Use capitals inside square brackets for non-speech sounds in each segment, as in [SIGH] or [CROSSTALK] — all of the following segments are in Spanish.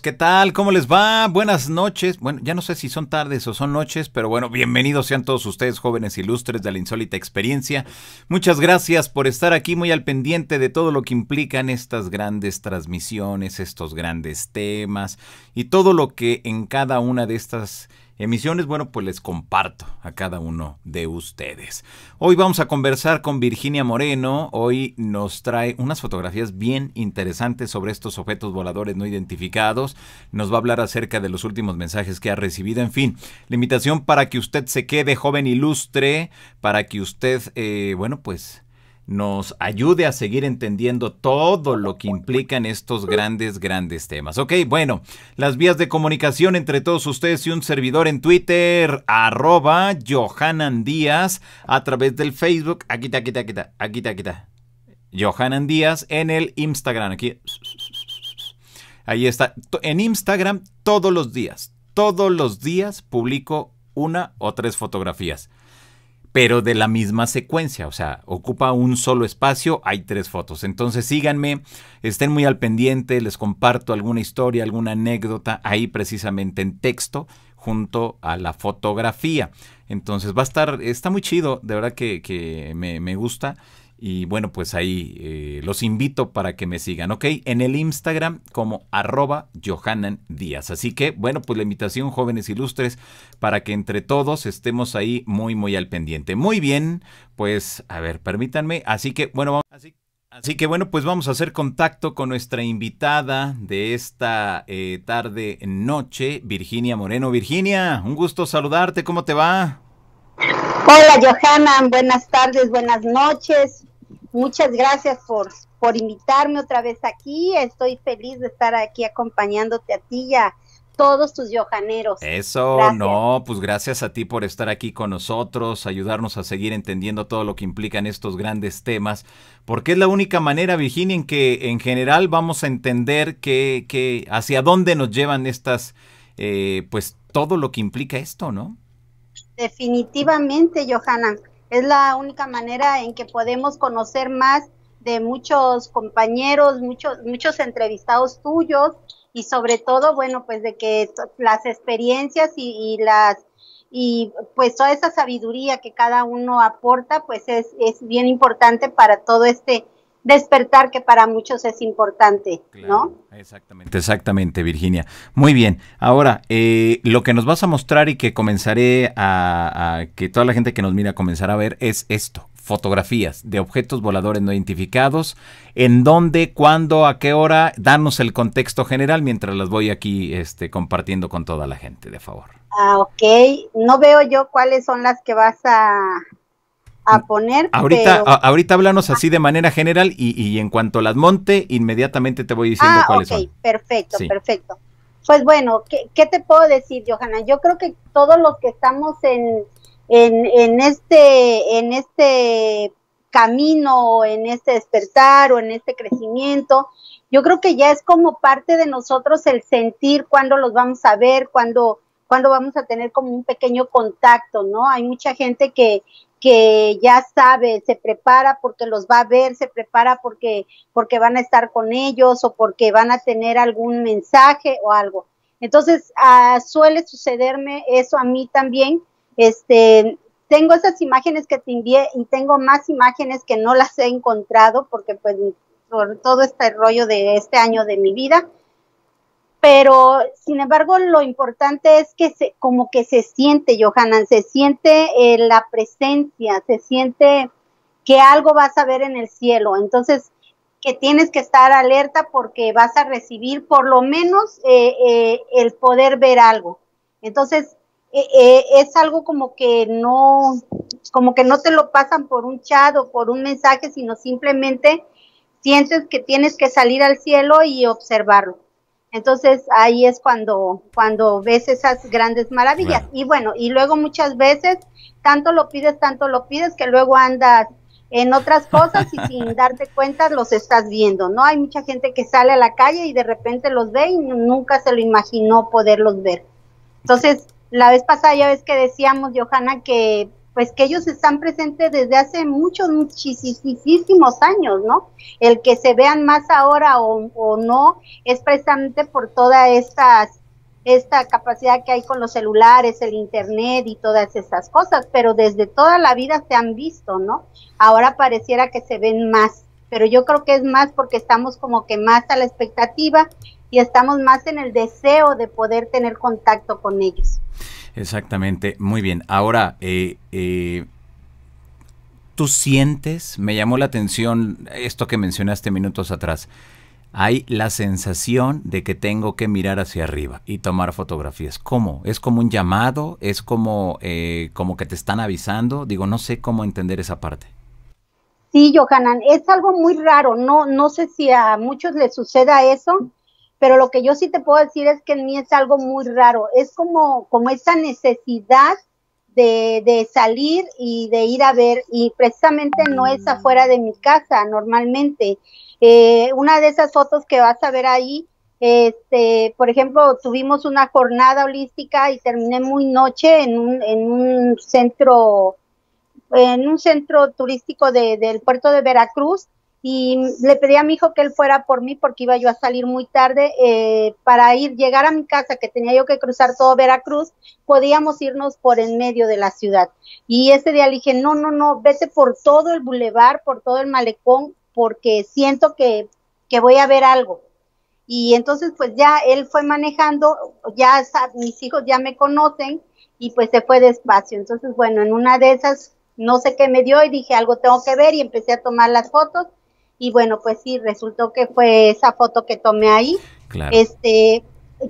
¿qué tal? ¿Cómo les va? Buenas noches. Bueno, ya no sé si son tardes o son noches, pero bueno, bienvenidos sean todos ustedes, jóvenes ilustres de la insólita experiencia. Muchas gracias por estar aquí muy al pendiente de todo lo que implican estas grandes transmisiones, estos grandes temas y todo lo que en cada una de estas emisiones, bueno, pues les comparto a cada uno de ustedes. Hoy vamos a conversar con Virginia Moreno. Hoy nos trae unas fotografías bien interesantes sobre estos objetos voladores no identificados. Nos va a hablar acerca de los últimos mensajes que ha recibido. En fin, la invitación para que usted se quede joven ilustre, para que usted, eh, bueno, pues nos ayude a seguir entendiendo todo lo que implican estos grandes, grandes temas. Ok, bueno, las vías de comunicación entre todos ustedes y un servidor en Twitter, arroba Johanan Díaz, a través del Facebook, aquí está, aquí está, aquí está, aquí está, aquí está. Johanan Díaz en el Instagram, aquí. Ahí está. En Instagram todos los días, todos los días publico una o tres fotografías pero de la misma secuencia, o sea, ocupa un solo espacio, hay tres fotos. Entonces síganme, estén muy al pendiente, les comparto alguna historia, alguna anécdota ahí precisamente en texto junto a la fotografía. Entonces va a estar, está muy chido, de verdad que, que me, me gusta. Y bueno, pues ahí eh, los invito para que me sigan, ¿ok? En el Instagram como arroba Johanan Díaz. Así que, bueno, pues la invitación, jóvenes ilustres, para que entre todos estemos ahí muy, muy al pendiente. Muy bien, pues, a ver, permítanme. Así que, bueno, vamos. Así, así que, bueno, pues vamos a hacer contacto con nuestra invitada de esta eh, tarde, noche, Virginia Moreno. Virginia, un gusto saludarte, ¿cómo te va? Hola Johanan, buenas tardes, buenas noches. Muchas gracias por, por invitarme otra vez aquí. Estoy feliz de estar aquí acompañándote a ti y a todos tus yojaneros. Eso, no, pues gracias a ti por estar aquí con nosotros, ayudarnos a seguir entendiendo todo lo que implican estos grandes temas, porque es la única manera, Virginia, en que en general vamos a entender que, que hacia dónde nos llevan estas, eh, pues todo lo que implica esto, ¿no? Definitivamente, Johanna. Es la única manera en que podemos conocer más de muchos compañeros, muchos, muchos entrevistados tuyos y sobre todo, bueno, pues de que las experiencias y, las y pues toda esa sabiduría que cada uno aporta, pues es, es bien importante para todo este despertar que para muchos es importante, ¿no? Exactamente, exactamente, Virginia. Muy bien. Ahora, eh, lo que nos vas a mostrar y que comenzaré a, que toda la gente que nos mira comenzará a ver es esto, fotografías de objetos voladores no identificados, en dónde, cuándo, a qué hora, danos el contexto general mientras las voy aquí este, compartiendo con toda la gente, de favor. Ah, ok. No veo yo cuáles son las que vas a, a poner. Ahorita, ahorita háblanos así de manera general y, y, en cuanto las monte, inmediatamente te voy diciendo ah, cuáles son. Perfecto, perfecto. Pues bueno, ¿qué, ¿qué, te puedo decir, Johanna? Yo creo que todos los que estamos en, en, en este, en este camino, en este despertar o en este crecimiento, yo creo que ya es como parte de nosotros el sentir cuándo los vamos a ver, cuándo, cuándo vamos a tener como un pequeño contacto, ¿no? Hay mucha gente que, que ya sabe, se prepara porque los va a ver, se prepara porque, porque van a estar con ellos o porque van a tener algún mensaje o algo. Entonces, ah, suele sucederme eso a mí también. Este, tengo esas imágenes que te envié y tengo más imágenes que no las he encontrado porque pues por todo este rollo de este año de mi vida, pero sin embargo lo importante es que se, como que se siente, Johanan, se siente eh, la presencia, se siente que algo vas a ver en el cielo, entonces que tienes que estar alerta porque vas a recibir por lo menos eh, eh, el poder ver algo. Entonces, es algo como que no, como que no te lo pasan por un chat o por un mensaje, sino simplemente sientes que tienes que salir al cielo y observarlo. Entonces ahí es cuando, cuando ves esas grandes maravillas. Y bueno, y luego muchas veces tanto lo pides, tanto lo pides que luego andas en otras cosas y [LAUGHS] sin darte cuenta los estás viendo, ¿no? Hay mucha gente que sale a la calle y de repente los ve y nunca se lo imaginó poderlos ver. Entonces, la vez pasada ya ves que decíamos, Johanna, que pues que ellos están presentes desde hace muchos, muchísimos años, ¿no? El que se vean más ahora o, no es precisamente por toda estas esta capacidad que hay con los celulares, el internet y todas esas cosas, pero desde toda la vida se han visto, ¿no? Ahora pareciera que se ven más, pero yo creo que es más porque estamos como que más a la expectativa y estamos más en el deseo de poder tener contacto con ellos. Exactamente, muy bien. Ahora, eh, eh, tú sientes, me llamó la atención esto que mencionaste minutos atrás, hay la sensación de que tengo que mirar hacia arriba y tomar fotografías. ¿Cómo? ¿Es como un llamado? ¿Es como, eh, como que te están avisando? Digo, no sé cómo entender esa parte. Sí, Johanan, es algo muy raro. No, no sé si a muchos les suceda eso, pero lo que yo sí te puedo decir es que en mí es algo muy raro. Es como, como esa necesidad de, de, salir y de ir a ver, y precisamente no es afuera de mi casa normalmente. Eh, una de esas fotos que vas a ver ahí, este, por ejemplo, tuvimos una jornada holística y terminé muy noche en un, en un centro, en un centro turístico de, del puerto de Veracruz y le pedí a mi hijo que él fuera por mí porque iba yo a salir muy tarde eh, para ir llegar a mi casa que tenía yo que cruzar todo Veracruz podíamos irnos por en medio de la ciudad y ese día le dije no no no vete por todo el bulevar por todo el malecón porque siento que, que voy a ver algo. Y entonces pues ya él fue manejando, ya mis hijos ya me conocen y pues se fue despacio. Entonces bueno, en una de esas no sé qué me dio y dije algo tengo que ver y empecé a tomar las fotos y bueno pues sí, resultó que fue esa foto que tomé ahí. Este,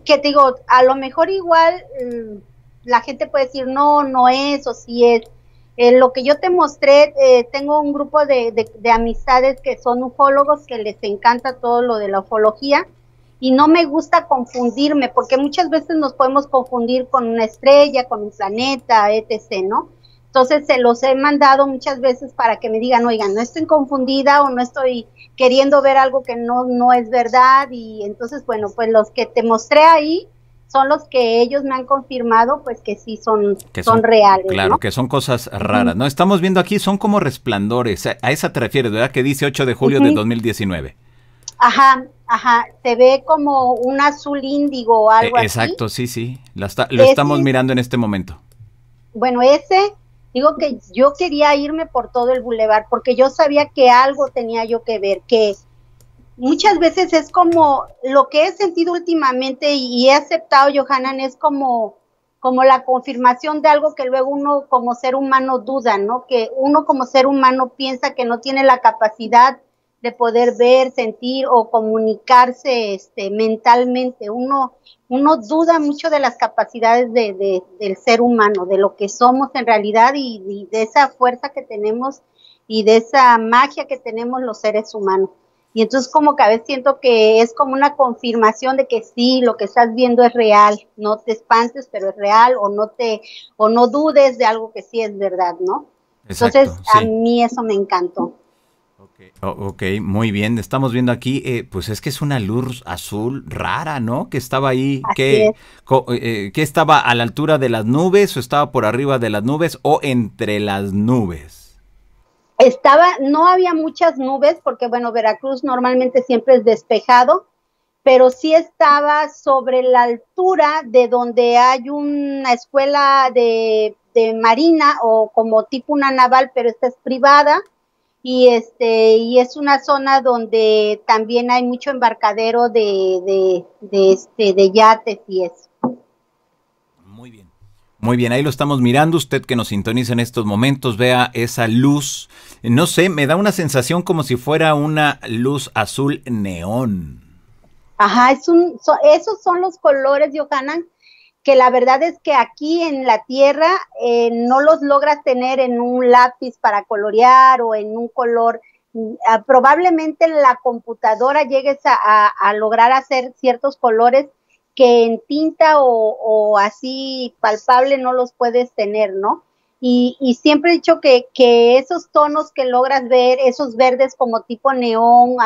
que te digo, a lo mejor igual mm, la gente puede decir no, no es o sí es eh, lo que yo te mostré, eh, tengo un grupo de, de, amistades que son ufólogos, que les encanta todo lo de la ufología y no me gusta confundirme, porque muchas veces nos podemos confundir con una estrella, con un planeta, etc., ¿no? Entonces se los he mandado muchas veces para que me digan, oigan, no estoy confundida o no estoy queriendo ver algo que no, no es verdad. Y entonces, bueno, pues los que te mostré ahí, son los que ellos me han confirmado, pues que sí son, son, reales. Claro, que son cosas raras, ¿no? Estamos viendo aquí, son como resplandores, a esa te refieres, ¿verdad? Que dice 8 de julio de 2019. Ajá, ajá, se ve como un azul índigo o algo e, exacto, sí, sí, lo estamos mirando en este momento. Bueno, ese, digo que yo quería irme por todo el bulevar, porque yo sabía que algo tenía yo que ver, que muchas veces es como lo que he sentido últimamente y he aceptado, Johanan, es como, como la confirmación de algo que luego uno como ser humano duda, ¿no? Que uno como ser humano piensa que no tiene la capacidad de poder ver, sentir o comunicarse este, mentalmente. Uno, uno duda mucho de las capacidades de, del ser humano, de lo que somos en realidad y, y de esa fuerza que tenemos y de esa magia que tenemos los seres humanos. Y entonces como que a veces siento que es como una confirmación de que sí, lo que estás viendo es real, no te espantes, pero es real, o no te, o no dudes de algo que sí es verdad, ¿no? entonces a mí eso me encantó. Ok, muy bien. Estamos viendo aquí, eh, pues es que es una luz azul rara, ¿no? Que estaba ahí, que, eh, que estaba a la altura de las nubes o estaba por arriba de las nubes o entre las nubes. Estaba, no había muchas nubes porque, bueno, Veracruz normalmente siempre es despejado, pero sí estaba sobre la altura de donde hay una escuela de, marina o como tipo una naval, pero esta es privada y este y es una zona donde también hay mucho embarcadero de, de, de este de yates y eso. Muy bien. Muy bien, ahí lo estamos mirando. Usted que nos sintoniza en estos momentos, vea esa luz. No sé, me da una sensación como si fuera una luz azul neón. Ajá, es un, esos son los colores, Johanan, que la verdad es que aquí en la Tierra eh, no los logras tener en un lápiz para colorear o en un color. Ah, probablemente en la computadora llegues a, lograr hacer ciertos colores que en tinta o, así palpable no los puedes tener, ¿no? Y, siempre he dicho que, esos tonos que logras ver, esos verdes como tipo neón,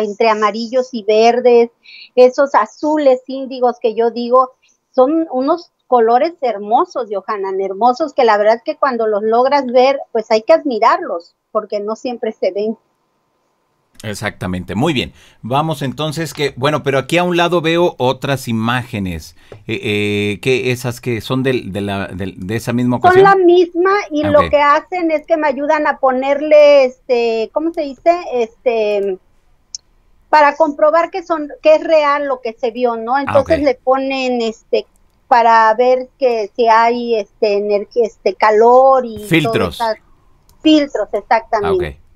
entre amarillos y verdes, esos azules índigos que yo digo, son unos colores hermosos, Johanan, hermosos que la verdad es que cuando los logras ver, pues hay que admirarlos, porque no siempre se ven. Exactamente, muy bien. Vamos entonces que, bueno, pero aquí a un lado veo otras imágenes, eh, eh, que esas que son de, la, de, esa misma ocasión. Son la misma y lo que hacen es que me ayudan a ponerle, este, ¿cómo se dice? Este, para comprobar que son, que es real lo que se vio, ¿no? Ah, entonces le ponen, este, para ver que si hay, este, energía, este, calor y filtros. filtros, exactamente. Ah,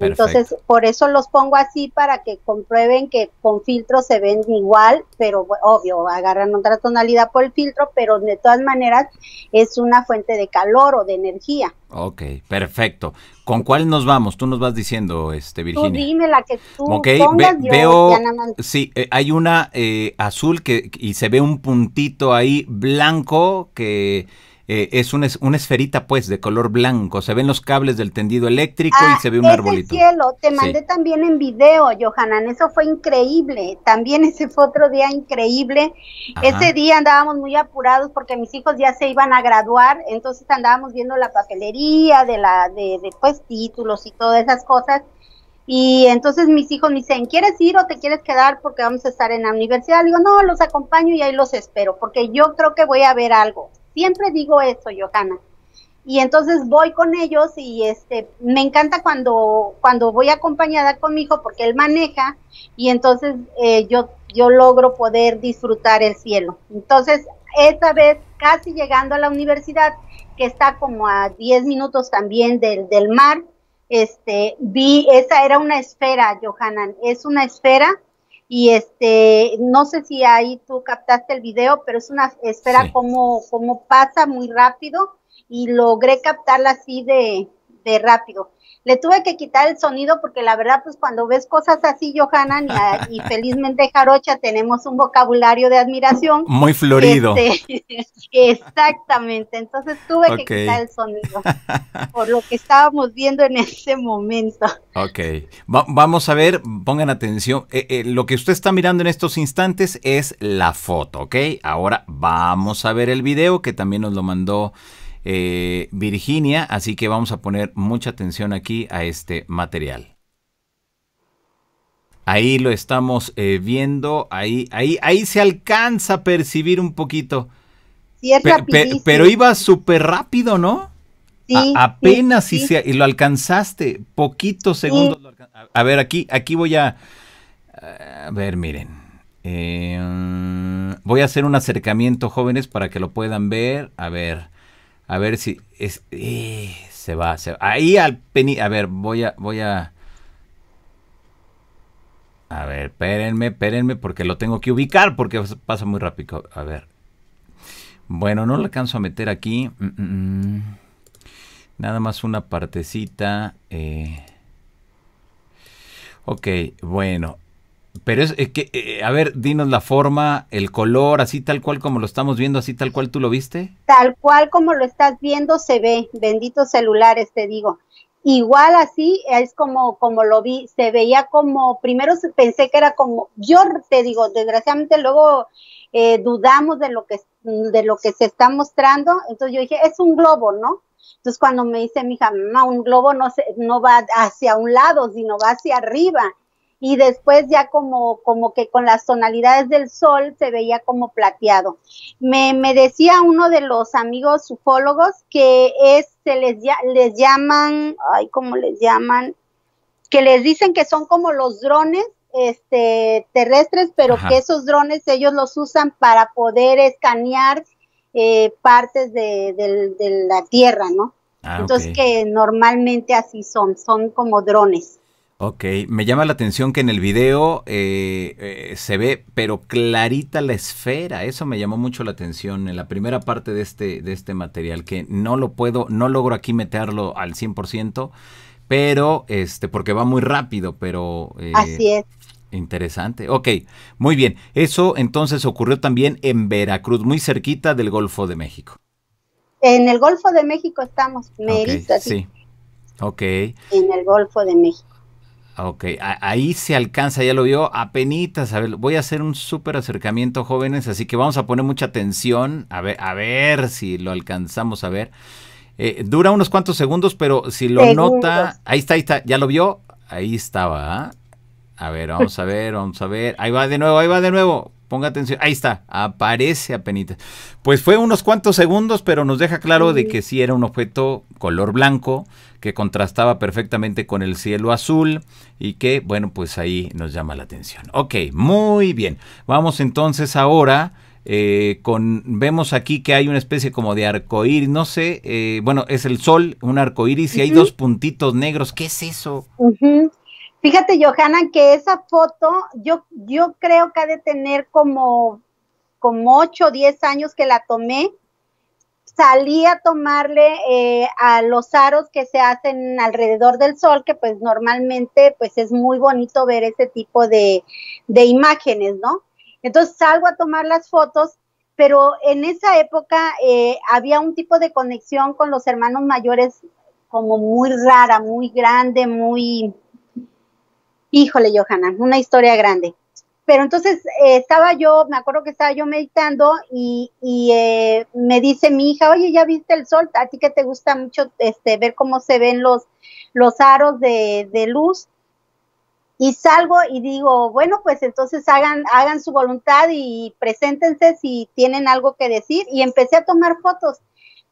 entonces, por eso los pongo así para que comprueben que con filtro se ven igual, pero obvio, agarran otra tonalidad por el filtro, pero de todas maneras es una fuente de calor o de energía. Ok, perfecto. ¿Con cuál nos vamos? Tú nos vas diciendo, este, Virginia. Tú dime la que tú pongas, veo, sí, eh, hay una eh, azul que y se ve un puntito ahí blanco que eh, es una, una, esferita pues de color blanco, se ven los cables del tendido eléctrico y ah, se ve un arbolito. El cielo, te mandé también en video, Johanan, eso fue increíble, también ese fue otro día increíble. Ese día andábamos muy apurados porque mis hijos ya se iban a graduar, entonces andábamos viendo la papelería de la de, de pues títulos y todas esas cosas. Y entonces mis hijos me dicen, ¿quieres ir o te quieres quedar porque vamos a estar en la universidad? digo, no, los acompaño y ahí los espero, porque yo creo que voy a ver algo. Siempre digo eso, Johanna. Y entonces voy con ellos y este me encanta cuando cuando voy acompañada con mi hijo porque él maneja y entonces eh, yo yo logro poder disfrutar el cielo. Entonces esta vez casi llegando a la universidad que está como a 10 minutos también del, del mar, este vi esa era una esfera, Johanan, es una esfera y este, no sé si ahí tú captaste el video, pero es una esfera como, como pasa muy rápido y logré captarla así de, de rápido. Le tuve que quitar el sonido porque la verdad, pues cuando ves cosas así, Johanan, y, [LAUGHS] felizmente Jarocha tenemos un vocabulario de admiración. Muy florido. Este, [LAUGHS] exactamente, entonces tuve que quitar el sonido [LAUGHS] por lo que estábamos viendo en ese momento. Ok, vamos a ver, pongan atención, eh, eh, lo que usted está mirando en estos instantes es la foto, ¿ok? Ahora vamos a ver el video que también nos lo mandó eh, Virginia, así que vamos a poner mucha atención aquí a este material. Ahí lo estamos eh, viendo, ahí, ahí, ahí se alcanza a percibir un poquito. pero iba súper rápido, ¿no? Sí, apenas y lo alcanzaste, poquitos segundos. A ver, aquí, aquí voy a, a ver, miren. Eh, voy a hacer un acercamiento, jóvenes, para que lo puedan ver. A ver. A ver si es eh, se, va, se. Ahí al penny. A ver, voy a voy a A ver, espérenme, espérenme porque lo tengo que ubicar porque pasa muy rápido. A ver. Bueno, no lo alcanzo a meter aquí. Mm, mm, mm. Nada más una partecita. Eh. Ok, bueno. Pero es, que, eh, a ver, dinos la forma, el color, así tal cual como lo estamos viendo, así tal cual tú lo viste. Tal cual como lo estás viendo se ve, benditos celulares, te digo. Igual así es como, como lo vi, se veía como, primero pensé que era como, yo te digo, desgraciadamente luego eh, dudamos de lo que de lo que se está mostrando, entonces yo dije, es un globo, ¿no? Entonces cuando me dice mi hija, mamá, un globo no, se, no va hacia un lado, sino va hacia arriba y después ya como, como que con las tonalidades del sol se veía como plateado. Me, me decía uno de los amigos ufólogos que es, se les, les llaman, ay, ¿cómo les llaman? Que les dicen que son como los drones este, terrestres, pero que esos drones ellos los usan para poder escanear eh, partes de, de, la Tierra, ¿no? Ah, Entonces que normalmente así son, son como drones. Ok, me llama la atención que en el video eh, eh, se ve, pero clarita la esfera. Eso me llamó mucho la atención en la primera parte de este, de este material, que no lo puedo, no logro aquí meterlo al 100%, pero este, porque va muy rápido, pero... Eh, Así es. Interesante. Ok, muy bien. Eso entonces ocurrió también en Veracruz, muy cerquita del Golfo de México. En el Golfo de México estamos, Mérida. sí. Ok. En el Golfo de México. Ok, ahí se alcanza, ya lo vio, apenitas, a ver, voy a hacer un súper acercamiento, jóvenes, así que vamos a poner mucha atención, a ver, a ver si lo alcanzamos a ver. Eh, dura unos cuantos segundos, pero si lo nota, ahí está, ahí está, ya lo vio, ahí estaba, ¿ah? A ver, vamos a ver, vamos a ver, ahí va de nuevo, ahí va de nuevo, ponga atención, ahí está, aparece apenitas. Pues fue unos cuantos segundos, pero nos deja claro de que sí era un objeto color blanco, que contrastaba perfectamente con el cielo azul y que, bueno, pues ahí nos llama la atención. Ok, muy bien. Vamos entonces ahora eh, con, vemos aquí que hay una especie como de arcoíris, no sé, eh, bueno, es el sol, un arcoíris y hay dos puntitos negros. ¿Qué es eso? Fíjate, Johanna, que esa foto yo, yo creo que ha de tener como, como 8 o 10 años que la tomé salí a tomarle eh, a los aros que se hacen alrededor del sol, que pues normalmente pues es muy bonito ver ese tipo de, de imágenes, ¿no? Entonces salgo a tomar las fotos, pero en esa época eh, había un tipo de conexión con los hermanos mayores como muy rara, muy grande, muy... Híjole, Johanna, una historia grande. Pero entonces eh, estaba yo, me acuerdo que estaba yo meditando y, eh, me dice mi hija, oye, ¿ya viste el sol? A ti que te gusta mucho este, ver cómo se ven los, los aros de, luz. Y salgo y digo, bueno, pues entonces hagan, hagan su voluntad y preséntense si tienen algo que decir. Y empecé a tomar fotos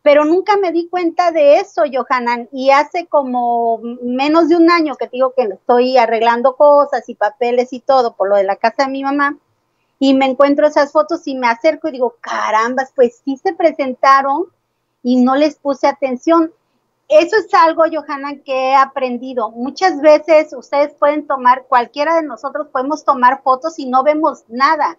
pero nunca me di cuenta de eso, Johanan, y hace como menos de un año que digo que estoy arreglando cosas y papeles y todo por lo de la casa de mi mamá, y me encuentro esas fotos y me acerco y digo, carambas, pues sí se presentaron y no les puse atención. Eso es algo, Johanna, que he aprendido. Muchas veces ustedes pueden tomar, cualquiera de nosotros podemos tomar fotos y no vemos nada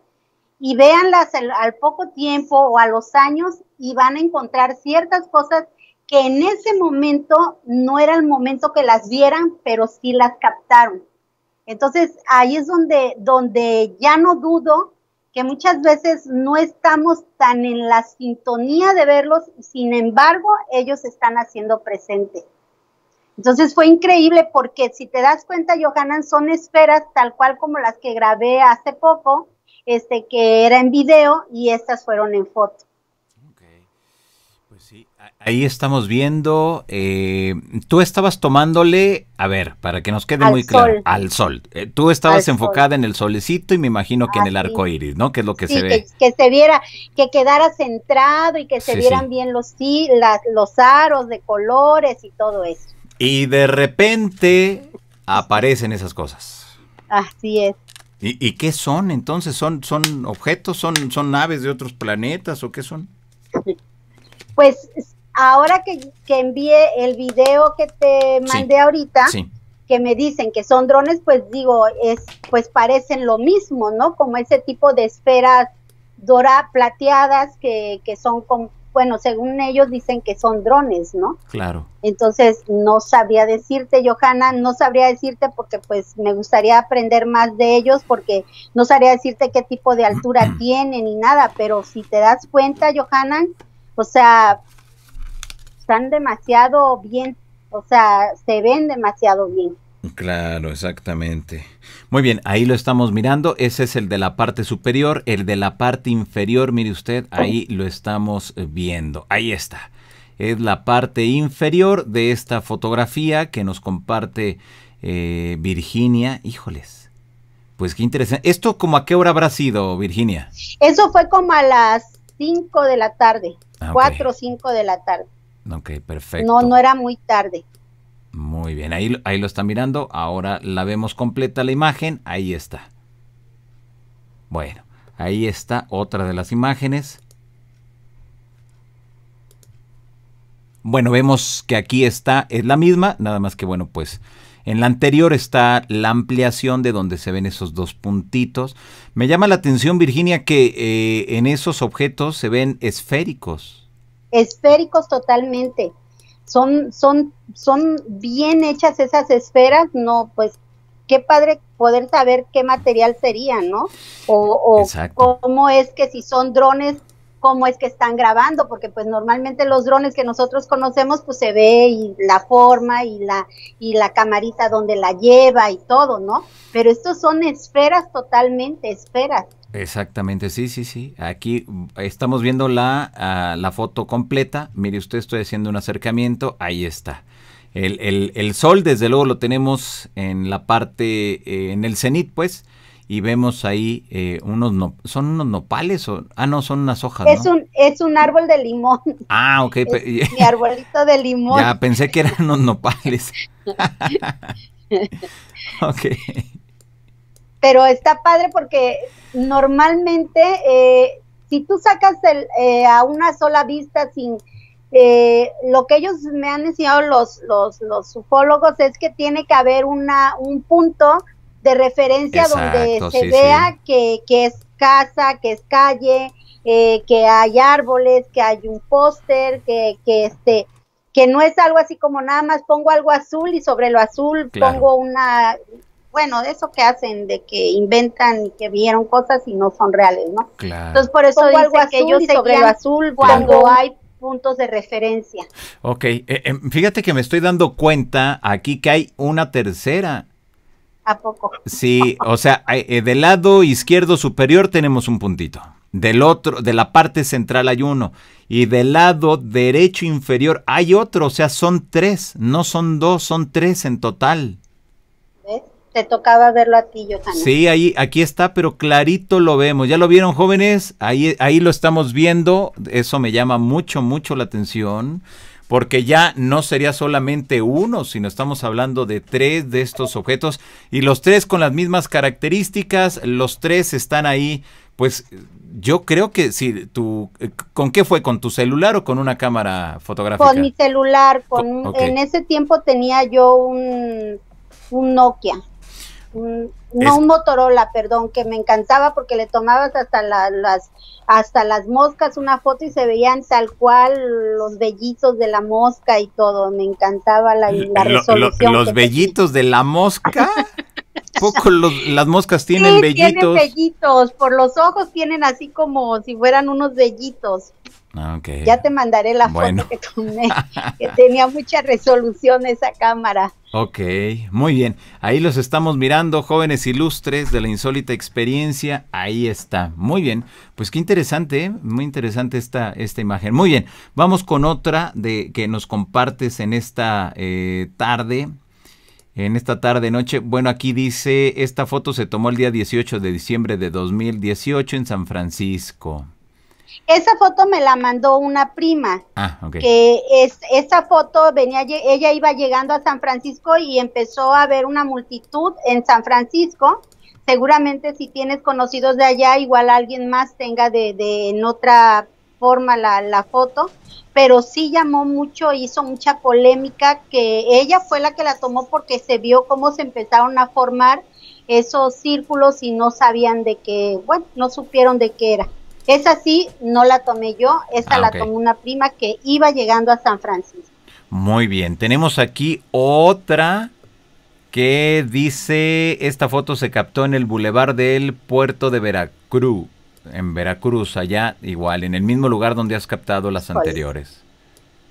y véanlas al, poco tiempo o a los años y van a encontrar ciertas cosas que en ese momento no era el momento que las vieran, pero sí las captaron. Entonces ahí es donde, donde ya no dudo que muchas veces no estamos tan en la sintonía de verlos, sin embargo ellos están haciendo presente. Entonces fue increíble porque si te das cuenta, Johanan, son esferas tal cual como las que grabé hace poco, este, que era en video y estas fueron en foto. Pues sí, ahí estamos viendo, eh, tú estabas tomándole, a ver, para que nos quede muy claro, al sol. Eh, tú estabas enfocada en el solecito y me imagino que en el arco iris, ¿no? Que es lo que se ve. Que, se viera, que quedara centrado y que se vieran bien los, los aros de colores y todo eso. Y de repente aparecen esas cosas. Así es. ¿Y, qué son entonces? ¿Son, son objetos? ¿Son, ¿Son naves de otros planetas o qué son? Pues ahora que, que envié el video que te mandé ahorita, que me dicen que son drones, pues digo, es, pues parecen lo mismo, ¿no? Como ese tipo de esferas doradas, plateadas que, que son como bueno, según ellos dicen que son drones, ¿no? Claro. Entonces, no sabría decirte, Johanna, no sabría decirte porque pues me gustaría aprender más de ellos porque no sabría decirte qué tipo de altura [CLEARS THROAT] tienen ni nada, pero si te das cuenta, Johanna, o sea, están demasiado bien, o sea, se ven demasiado bien. Claro, exactamente. Muy bien, ahí lo estamos mirando. Ese es el de la parte superior. El de la parte inferior, mire usted, ahí lo estamos viendo. Ahí está. Es la parte inferior de esta fotografía que nos comparte eh, Virginia. Híjoles. Pues qué interesante. ¿Esto como a qué hora habrá sido, Virginia? Eso fue como a las 5 de la tarde. 4 o 5 de la tarde. Ok, perfecto. No, no era muy tarde. Muy bien, ahí, ahí lo está mirando. Ahora la vemos completa la imagen. Ahí está. Bueno, ahí está otra de las imágenes. Bueno, vemos que aquí está, es la misma, nada más que bueno, pues en la anterior está la ampliación de donde se ven esos dos puntitos. Me llama la atención, Virginia, que eh, en esos objetos se ven esféricos. Esféricos totalmente son, son, son bien hechas esas esferas, no, pues qué padre poder saber qué material sería, ¿no? O, o cómo es que si son drones, cómo es que están grabando, porque pues normalmente los drones que nosotros conocemos pues se ve y la forma y la y la camarita donde la lleva y todo, ¿no? Pero estos son esferas totalmente, esferas. Exactamente, sí, sí, sí. Aquí estamos viendo la, ah, la foto completa. Mire usted, estoy haciendo un acercamiento. Ahí está. El, el, el sol, desde luego, lo tenemos en la parte, eh, en el cenit, pues y vemos ahí eh, unos no, son unos nopales o ah no son unas hojas es un es un árbol de limón ah ok mi arbolito de [LAUGHS] limón ya pensé que eran unos nopales [LAUGHS] [LAUGHS] ok pero está padre porque normalmente eh, si tú sacas el, eh, a una sola vista sin lo que ellos me han enseñado los, los, los ufólogos es que tiene que haber una, un punto de referencia donde se vea Que, que, es casa, que es calle, eh, que hay árboles, que hay un póster, que, que este que no es algo así como nada más pongo algo azul y sobre lo azul pongo una bueno, de eso que hacen, de que inventan y que vieron cosas y no son reales, ¿no? Entonces por eso pongo algo que yo sobre lo azul cuando hay puntos de referencia. Ok, eh, eh, fíjate que me estoy dando cuenta aquí que hay una tercera ¿A poco? Sí, o sea, eh, del lado izquierdo superior tenemos un puntito. Del otro, de la parte central hay uno. Y del lado derecho inferior hay otro. O sea, son tres. No son dos, son tres en total. Te tocaba verlo a ti, Johanna. Sí, ahí, aquí está, pero clarito lo vemos. ¿Ya lo vieron, jóvenes? Ahí, ahí lo estamos viendo. Eso me llama mucho, mucho la atención porque ya no sería solamente uno, sino estamos hablando de tres de estos objetos y los tres con las mismas características, los tres están ahí, pues yo creo que si tú, ¿con qué fue? ¿Con tu celular o con una cámara fotográfica? Con mi celular, con, en ese tiempo tenía yo un, un Nokia no un Motorola, perdón, que me encantaba porque le tomabas hasta las hasta las moscas una foto y se veían tal cual los vellitos de la mosca y todo. Me encantaba la, resolución. ¿Los vellitos de la mosca? [LAUGHS] Poco las moscas tienen sí, vellitos. Tienen vellitos, por los ojos tienen así como si fueran unos vellitos. Ah, ya te mandaré la foto que tomé, [LAUGHS] que tenía mucha resolución esa cámara. Ok, muy bien. Ahí los estamos mirando, jóvenes ilustres de la insólita experiencia. Ahí está. Muy bien. Pues qué interesante, ¿eh? muy interesante esta, esta imagen. Muy bien. Vamos con otra de que nos compartes en esta eh, tarde. En esta tarde noche, bueno, aquí dice, esta foto se tomó el día 18 de diciembre de 2018 en San Francisco. Esa foto me la mandó una prima. Ah, okay. Que es, esa foto venía, ella iba llegando a San Francisco y empezó a ver una multitud en San Francisco. Seguramente si tienes conocidos de allá, igual alguien más tenga de, de en otra forma la, la foto, pero sí llamó mucho, hizo mucha polémica, que ella fue la que la tomó porque se vio cómo se empezaron a formar esos círculos y no sabían de qué, bueno, no supieron de qué era. Esa sí, no la tomé yo, esa ah, la tomó una prima que iba llegando a San Francisco. Muy bien, tenemos aquí otra que dice, esta foto se captó en el bulevar del puerto de Veracruz, en Veracruz, allá igual, en el mismo lugar donde has captado las anteriores.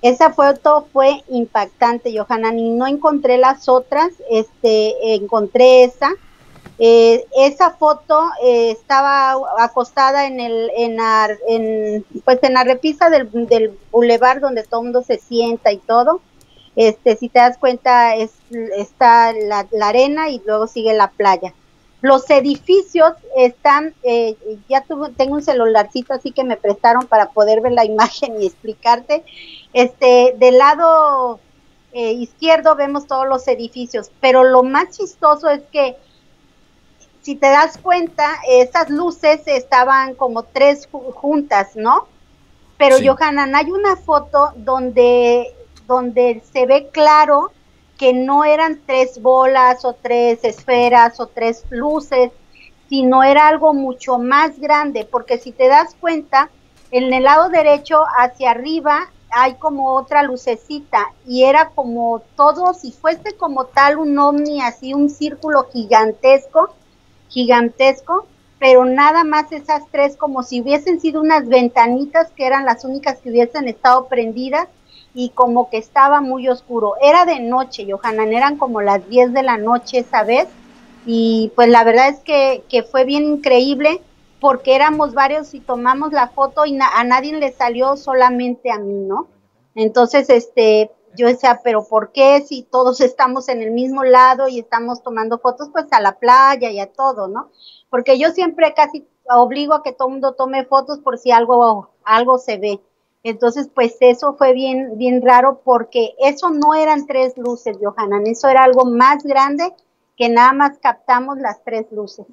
Esa foto fue impactante, Johanna, y no encontré las otras, este, encontré esa, eh, esa foto eh, estaba acostada en el en la, en, pues en la repisa del, del bulevar donde todo el mundo se sienta y todo. Este, si te das cuenta, es, está la, arena y luego sigue la playa. Los edificios están, eh, ya tuve, tengo un celularcito así que me prestaron para poder ver la [LAUGHS] imagen y explicarte. Este, del lado izquierdo vemos todos los edificios, pero lo más chistoso es que si te das cuenta, esas luces estaban como tres juntas, ¿no? Pero Johanan, hay una foto donde, donde se ve claro que no eran tres bolas o tres esferas o tres luces, sino era algo mucho más grande, porque si te das cuenta, en el lado derecho hacia arriba hay como otra lucecita y era como todo, si fuese como tal un ovni, así un círculo gigantesco, gigantesco, pero nada más esas tres como si hubiesen sido unas ventanitas que eran las únicas que hubiesen estado prendidas y como que estaba muy oscuro. Era de noche, Johanan, eran como las 10 de la noche esa vez y pues la verdad es que, que fue bien increíble porque éramos varios y tomamos la foto y a nadie le salió solamente a mí, ¿no? Entonces, este, yo decía, pero ¿por qué si todos estamos en el mismo lado y estamos tomando fotos, pues a la playa y a todo, ¿no? Porque yo siempre casi obligo a que todo el mundo tome fotos por si algo, algo se ve. Entonces, pues eso fue bien, bien raro porque eso no eran tres luces, Johanan, eso era algo más grande que nada más captamos las tres luces.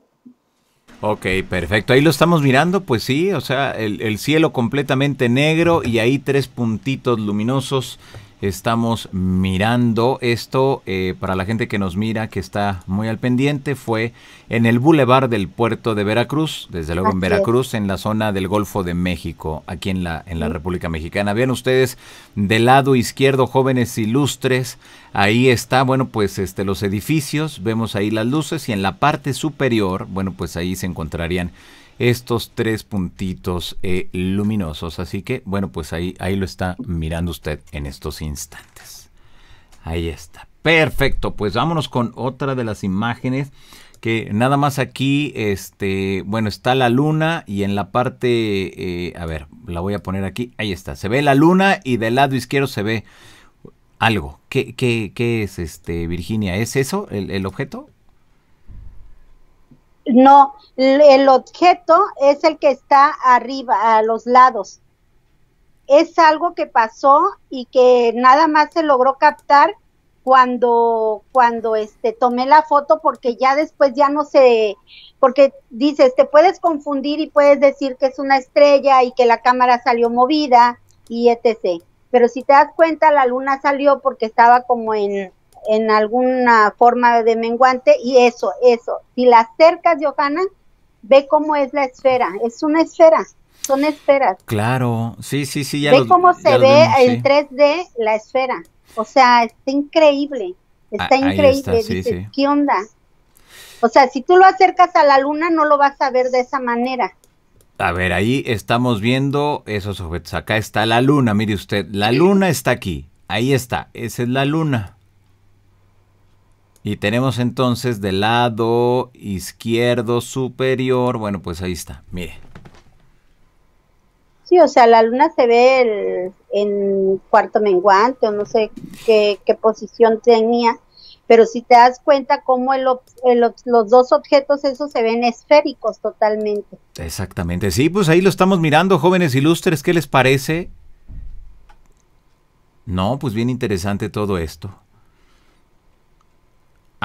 Ok, perfecto. Ahí lo estamos mirando, pues sí, o sea, el, el cielo completamente negro y ahí tres puntitos luminosos estamos mirando. Esto, eh, para la gente que nos mira, que está muy al pendiente, fue en el bulevar del puerto de Veracruz, desde luego en Veracruz, en la zona del Golfo de México, aquí en la, en la República Mexicana. Vean ustedes del lado izquierdo, jóvenes ilustres, ahí está, bueno, pues este, los edificios, vemos ahí las luces y en la parte superior, bueno, pues ahí se encontrarían estos tres puntitos eh, luminosos. Así que, bueno, pues ahí, ahí lo está mirando usted en estos instantes. Ahí está. Perfecto, pues vámonos con otra de las imágenes que nada más aquí, este, bueno, está la luna y en la parte, eh, a ver, la voy a poner aquí, ahí está, se ve la luna y del lado izquierdo se ve algo. ¿Qué, qué, qué es, este, Virginia? ¿Es eso el, el objeto? No, el objeto es el que está arriba, a los lados. Es algo que pasó y que nada más se logró captar cuando, cuando este, tomé la foto porque ya después ya no sé, porque dices, te puedes confundir y puedes decir que es una estrella y que la cámara salió movida y etc. Pero si te das cuenta, la luna salió porque estaba como en, en alguna forma de menguante y eso, eso. Si la acercas, Johanna, ve cómo es la esfera. Es una esfera, son esferas. Claro, sí, sí, sí. Ya ve cómo se ve en 3D la esfera. O sea, está increíble. Está increíble. ¿qué onda? O sea, si tú lo acercas a la luna, no lo vas a ver de esa manera. A ver, ahí estamos viendo esos objetos. Acá está la luna, mire usted. La luna está aquí. Ahí está. Esa es la luna. Y tenemos entonces del lado izquierdo superior, bueno, pues ahí está, mire. Sí, o sea, la luna se ve en cuarto menguante o no sé qué, posición tenía, pero si te das cuenta cómo los dos objetos esos se ven esféricos totalmente. Exactamente, sí, pues ahí lo estamos mirando, jóvenes ilustres, ¿qué les parece? No, pues bien interesante todo esto.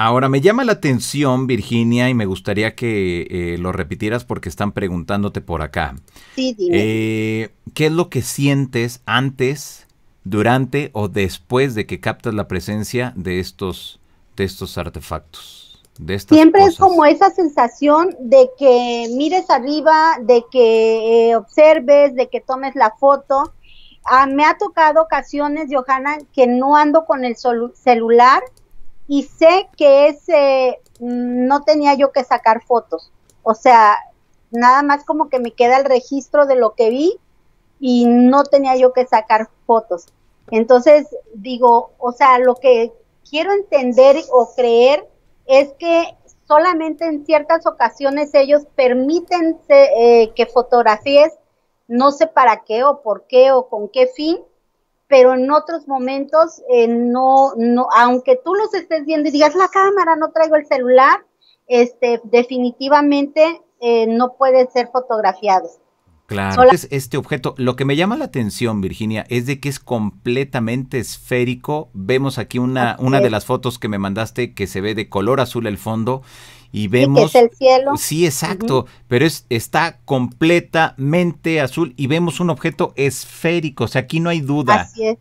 Ahora, me llama la atención, Virginia, y me gustaría que eh, lo repitieras porque están preguntándote por acá. Sí, dime. Eh, ¿Qué es lo que sientes antes, durante o después de que captas la presencia de estos, de estos artefactos? De Siempre es como esa sensación de que mires arriba, de que eh, observes, de que tomes la foto. Ah, me ha tocado ocasiones, Johanna, que no ando con el celular y sé que ese no tenía yo que sacar fotos. O sea, nada más como que me queda el registro de lo que vi y no tenía yo que sacar fotos. Entonces, digo, o sea, lo que quiero entender o creer es que solamente en ciertas ocasiones ellos permiten eh, que fotografíes, no sé para qué o por qué o con qué fin, pero en otros momentos eh, no, no, aunque tú los estés viendo y digas la cámara, no traigo el celular, este, definitivamente eh, no puede ser fotografiado. Claro, este objeto, lo que me llama la atención, Virginia, es de que es completamente esférico. Vemos aquí una, una de las fotos que me mandaste que se ve de color azul el fondo y vemos... el cielo. Sí, exacto, pero es, está completamente azul y vemos un objeto esférico, o sea, aquí no hay duda. Así es.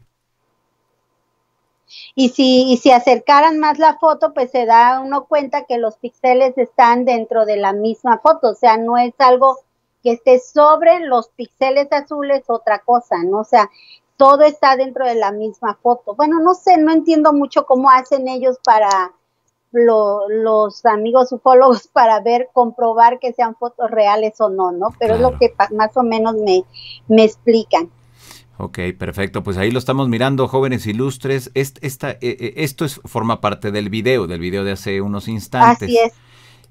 Y si, y si acercaran más la foto, pues se da uno cuenta que los píxeles están dentro de la misma foto, o sea, no es algo que esté sobre los píxeles azules, otra cosa, ¿no? O sea, todo está dentro de la misma foto. Bueno, no sé, no entiendo mucho cómo hacen ellos para los amigos ufólogos [LAUGHS] para ver, comprobar que sean fotos reales o no, ¿no? Pero es lo que más o menos me, me explican. Ok, perfecto. Pues ahí lo estamos mirando, jóvenes ilustres. esta, eh, eh, esto es, forma parte del video, del video de hace unos instantes. Así es.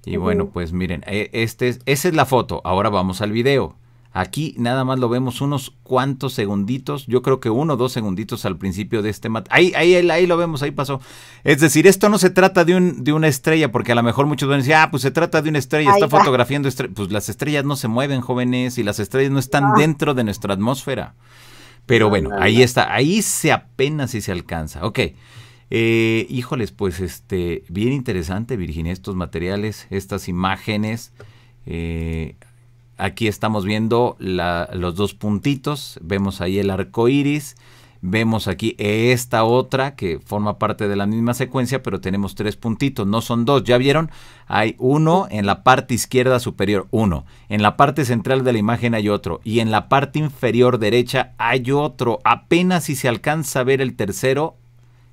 Y bueno, pues miren, eh, este es, esa es la foto. Ahora vamos al video. Aquí nada más lo vemos unos cuantos segunditos, yo creo que uno o dos segunditos al principio de este mat ahí, ahí, ahí lo vemos, ahí pasó. Es decir, esto no se trata de, un, de una estrella, porque a lo mejor muchos van a decir, ah, pues se trata de una estrella, está fotografiando estrellas. Pues las estrellas no se mueven, jóvenes, y las estrellas no están dentro de nuestra atmósfera. Pero bueno, ahí está, ahí se apenas si se alcanza. Ok. Eh, híjoles, pues este, bien interesante, Virginia, estos materiales, estas imágenes. Eh, Aquí estamos viendo los dos puntitos, vemos ahí el arco iris, vemos aquí esta otra que forma parte de la misma secuencia, pero tenemos tres puntitos, no son dos, ¿ya vieron? Hay uno en la parte izquierda superior, uno, en la parte central de la imagen hay otro, y en la parte inferior derecha hay otro, apenas si se alcanza a ver el tercero,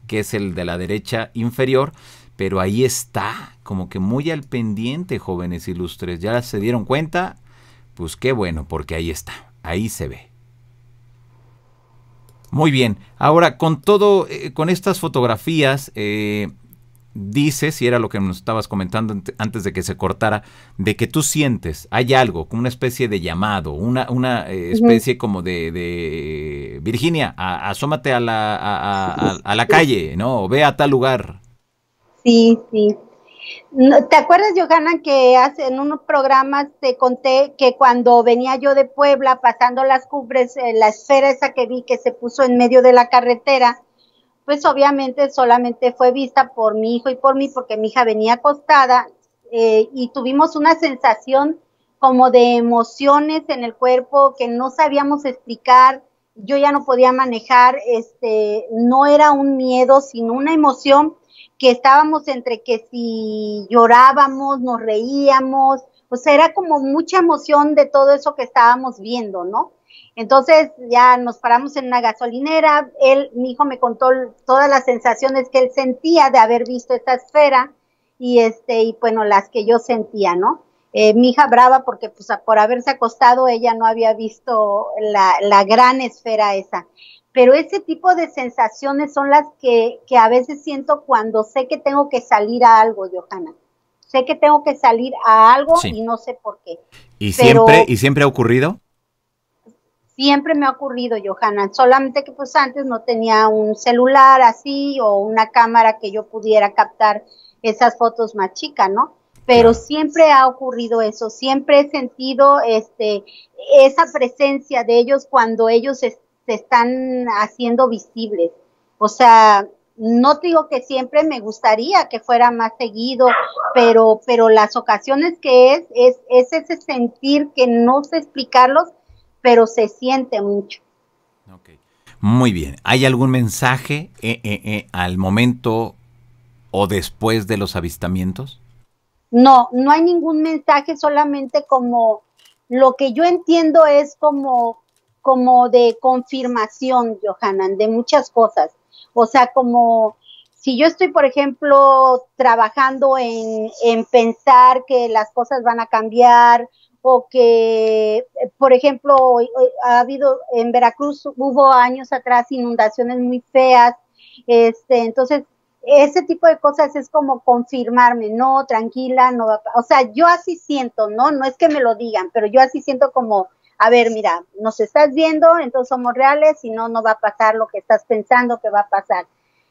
que es el de la derecha inferior, pero ahí está, como que muy al pendiente, jóvenes ilustres, ¿ya se dieron cuenta? Pues qué bueno, porque ahí está, ahí se ve. Muy bien, ahora con todo, eh, con estas fotografías, eh, dices, y era lo que nos estabas comentando antes de que se cortara, de que tú sientes, hay algo, como una especie de llamado, una, una eh, especie como de, Virginia, asómate a la, a, a la calle, ¿no? O ve a tal lugar. Sí, sí. ¿Te acuerdas, Johanna, que hace, en unos programas te conté que cuando venía yo de Puebla pasando las cumbres, eh, la esfera esa que vi que se puso en medio de la carretera, pues obviamente solamente fue vista por mi hijo y por mí, porque mi hija venía acostada eh, y tuvimos una sensación como de emociones en el cuerpo que no sabíamos explicar. Yo ya no podía manejar, este, no era un miedo, sino una emoción que estábamos entre que si llorábamos, nos reíamos, o sea, era como mucha emoción de todo eso que estábamos viendo, ¿no? Entonces ya nos paramos en una gasolinera, él, mi hijo me contó todas las sensaciones que él sentía de haber visto esta esfera y este, y bueno, las que yo sentía, ¿no? Eh, mi hija brava porque pues por haberse acostado ella no había visto la, la gran esfera esa pero ese tipo de sensaciones son las que, a veces siento cuando sé que tengo que salir a algo, Johanna. Sé que tengo que salir a algo y no sé por qué. ¿Y siempre, ¿Y siempre ha ocurrido? Siempre me ha ocurrido, Johanna. Solamente que pues antes no tenía un celular así o una cámara que yo pudiera captar esas fotos más chicas, ¿no? Pero siempre ha ocurrido eso, siempre he sentido este esa presencia de ellos cuando ellos están se están haciendo visibles. O sea, no digo que siempre me gustaría que fuera más seguido, pero, pero las ocasiones que es, es, es ese sentir que no sé explicarlos, pero se siente mucho. Muy bien. ¿Hay algún mensaje eh, eh, eh, al momento o después de los avistamientos? No, no hay ningún mensaje, solamente como lo que yo entiendo es como como de confirmación, Johanan, de muchas cosas. O sea, como si yo estoy, por ejemplo, trabajando en, en pensar que las cosas van a cambiar o que, por ejemplo, ha habido en Veracruz, hubo años atrás inundaciones muy feas, este, entonces ese tipo de cosas es como confirmarme, no, tranquila, no, o sea, yo así siento, ¿no? No es que me lo digan, pero yo así siento como, a ver, mira, nos estás viendo, entonces somos reales, si no, no va a pasar lo que estás pensando que va a pasar.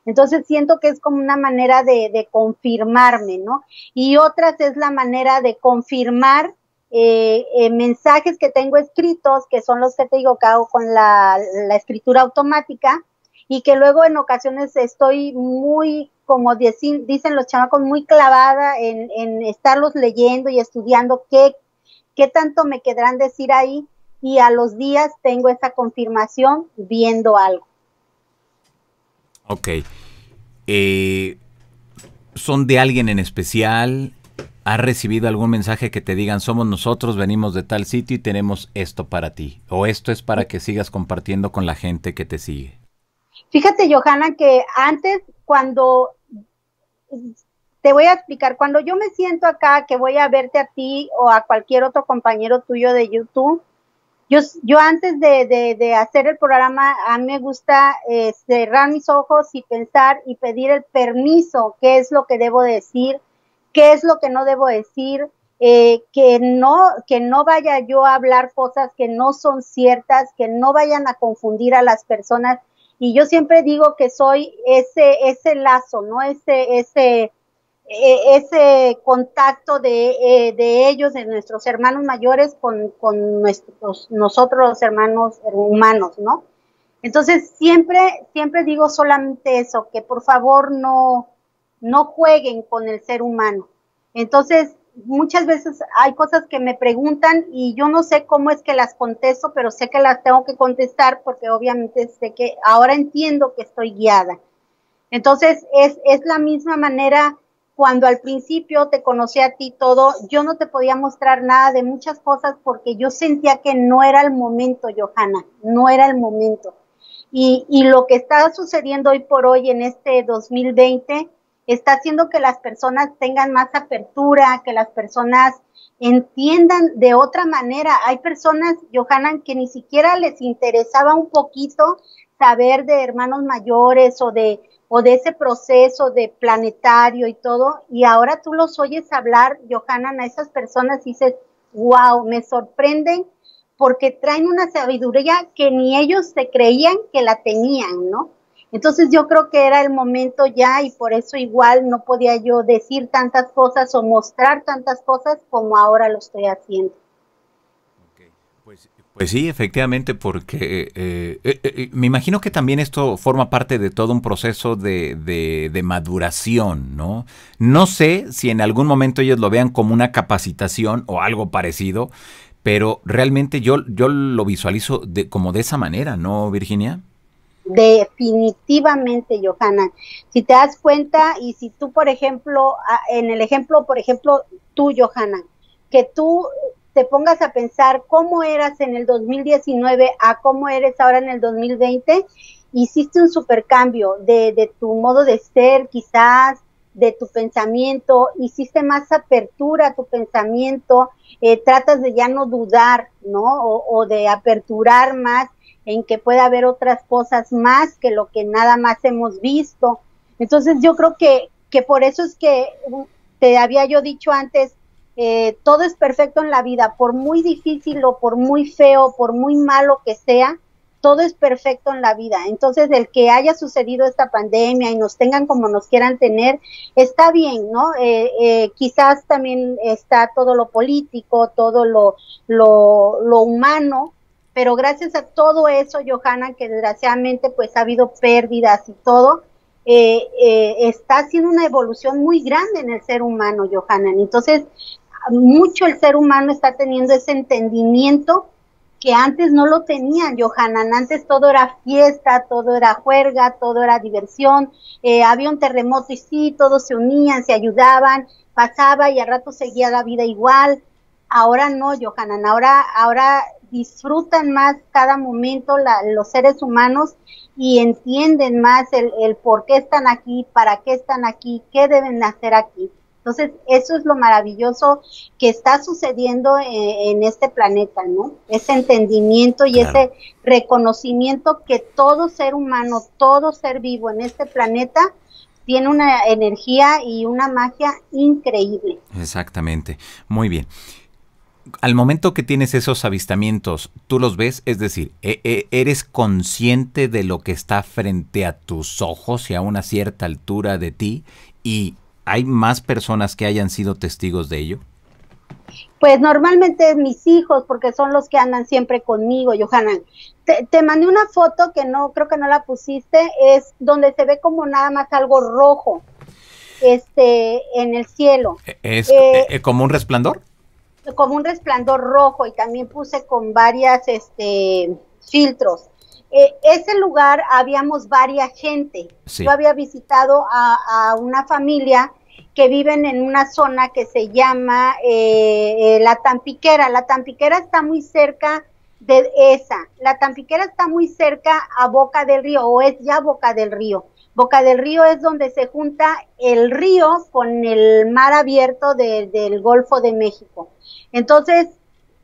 Entonces siento que es como una manera de, confirmarme, ¿no? Y otras es la manera de confirmar eh, eh, mensajes que tengo escritos, que son los que te digo que hago con la, escritura automática, y que luego en ocasiones estoy muy, como dicen, los chamacos, muy clavada en, en estarlos leyendo y estudiando qué, qué tanto me quedarán decir ahí y a los días tengo esa confirmación viendo algo. Ok. Eh, ¿Son de alguien en especial? ¿Has recibido algún mensaje que te digan somos nosotros, venimos de tal sitio y tenemos esto para ti? ¿O esto es para que sigas compartiendo con la gente que te sigue? Fíjate, Johanna, que antes cuando te voy a explicar, cuando yo me siento acá, que voy a verte a ti o a cualquier otro compañero tuyo de YouTube, yo, yo antes de, de, hacer el programa, a mí me gusta eh, cerrar mis ojos y pensar y pedir el permiso, qué es lo que debo decir, qué es lo que no debo decir, eh, que no que no vaya yo a hablar cosas que no son ciertas, que no vayan a confundir a las personas. Y yo siempre digo que soy ese ese lazo, no ese ese ese contacto de, eh, de, ellos, de nuestros hermanos mayores, con, con nuestros, nosotros los hermanos humanos, ¿no? Entonces, siempre, siempre digo solamente eso, que por favor no, no jueguen con el ser humano. Entonces, muchas veces hay cosas que me preguntan y yo no sé cómo es que las contesto, pero sé que las tengo que contestar porque obviamente sé que ahora entiendo que estoy guiada. Entonces, es, es la misma manera cuando al principio te conocí a ti todo, yo no te podía mostrar nada de muchas cosas porque yo sentía que no era el momento, Johanna, no era el momento. Y, y lo que está sucediendo hoy por hoy en este 2020 está haciendo que las personas tengan más apertura, que las personas entiendan de otra manera. Hay personas, Johanna, que ni siquiera les interesaba un poquito saber de hermanos mayores o de o de ese proceso de planetario y todo, y ahora tú los oyes hablar, Johanan, a esas personas y dices, wow, me sorprenden porque traen una sabiduría que ni ellos se creían que la tenían, ¿no? Entonces yo creo que era el momento ya y por eso igual no podía yo decir tantas cosas o mostrar tantas cosas como ahora lo estoy haciendo. Pues pues sí, efectivamente, porque eh, eh, eh, me imagino que también esto forma parte de todo un proceso de, de, maduración, ¿no? No sé si en algún momento ellos lo vean como una capacitación o algo parecido, pero realmente yo, yo lo visualizo de, como de esa manera, ¿no, Virginia? Definitivamente, Johanna. Si te das cuenta y si tú, por ejemplo, en el ejemplo, por ejemplo, tú, Johanna, que tú te pongas a pensar cómo eras en el 2019 a cómo eres ahora en el 2020, hiciste un supercambio de, de tu modo de ser, quizás, de tu pensamiento, hiciste más apertura a tu pensamiento, eh, tratas de ya no dudar, ¿no? O, o, de aperturar más en que pueda haber otras cosas más que lo que nada más hemos visto. Entonces yo creo que, que por eso es que te había yo dicho antes, eh, todo es perfecto en la vida, por muy difícil o por muy feo, por muy malo que sea, todo es perfecto en la vida. Entonces, el que haya sucedido esta pandemia y nos tengan como nos quieran tener, está bien, ¿no? Eh, eh, quizás también está todo lo político, todo lo, lo, humano, pero gracias a todo eso, Johanna, que desgraciadamente pues ha habido pérdidas y todo, eh, eh, está haciendo una evolución muy grande en el ser humano, Johanna. Entonces, mucho el ser humano está teniendo ese entendimiento que antes no lo tenían, Johanan. Antes todo era fiesta, todo era juerga, todo era diversión. Eh, había un terremoto y sí, todos se unían, se ayudaban, pasaba y al rato seguía la vida igual. Ahora no, Johanan. Ahora, ahora disfrutan más cada momento los seres humanos y entienden más el, el por qué están aquí, para qué están aquí, qué deben hacer aquí. Entonces, eso es lo maravilloso que está sucediendo en, este planeta, ¿no? Ese entendimiento y ese reconocimiento que todo ser humano, todo ser vivo en este planeta tiene una energía y una magia increíble. Exactamente. Muy bien. Al momento que tienes esos avistamientos, ¿tú los ves? Es decir, e, e, ¿eres consciente de lo que está frente a tus ojos y a una cierta altura de ti? Y ¿Hay más personas que hayan sido testigos de ello? Pues normalmente mis hijos, porque son los que andan siempre conmigo, Johanna. Te, mandé una foto que no, creo que no la pusiste, es donde se ve como nada más algo rojo, este, en el cielo. ¿E, ¿Es eh, eh, como un resplandor? Como un resplandor rojo y también puse con varias, este, filtros. Eh, ese lugar habíamos varias gente. Yo había visitado a, una familia que viven en una zona que se llama eh, eh, La Tampiquera. La Tampiquera está muy cerca de esa. La Tampiquera está muy cerca a Boca del Río o es ya Boca del Río. Boca del Río es donde se junta el río con el mar abierto del Golfo de México. Entonces,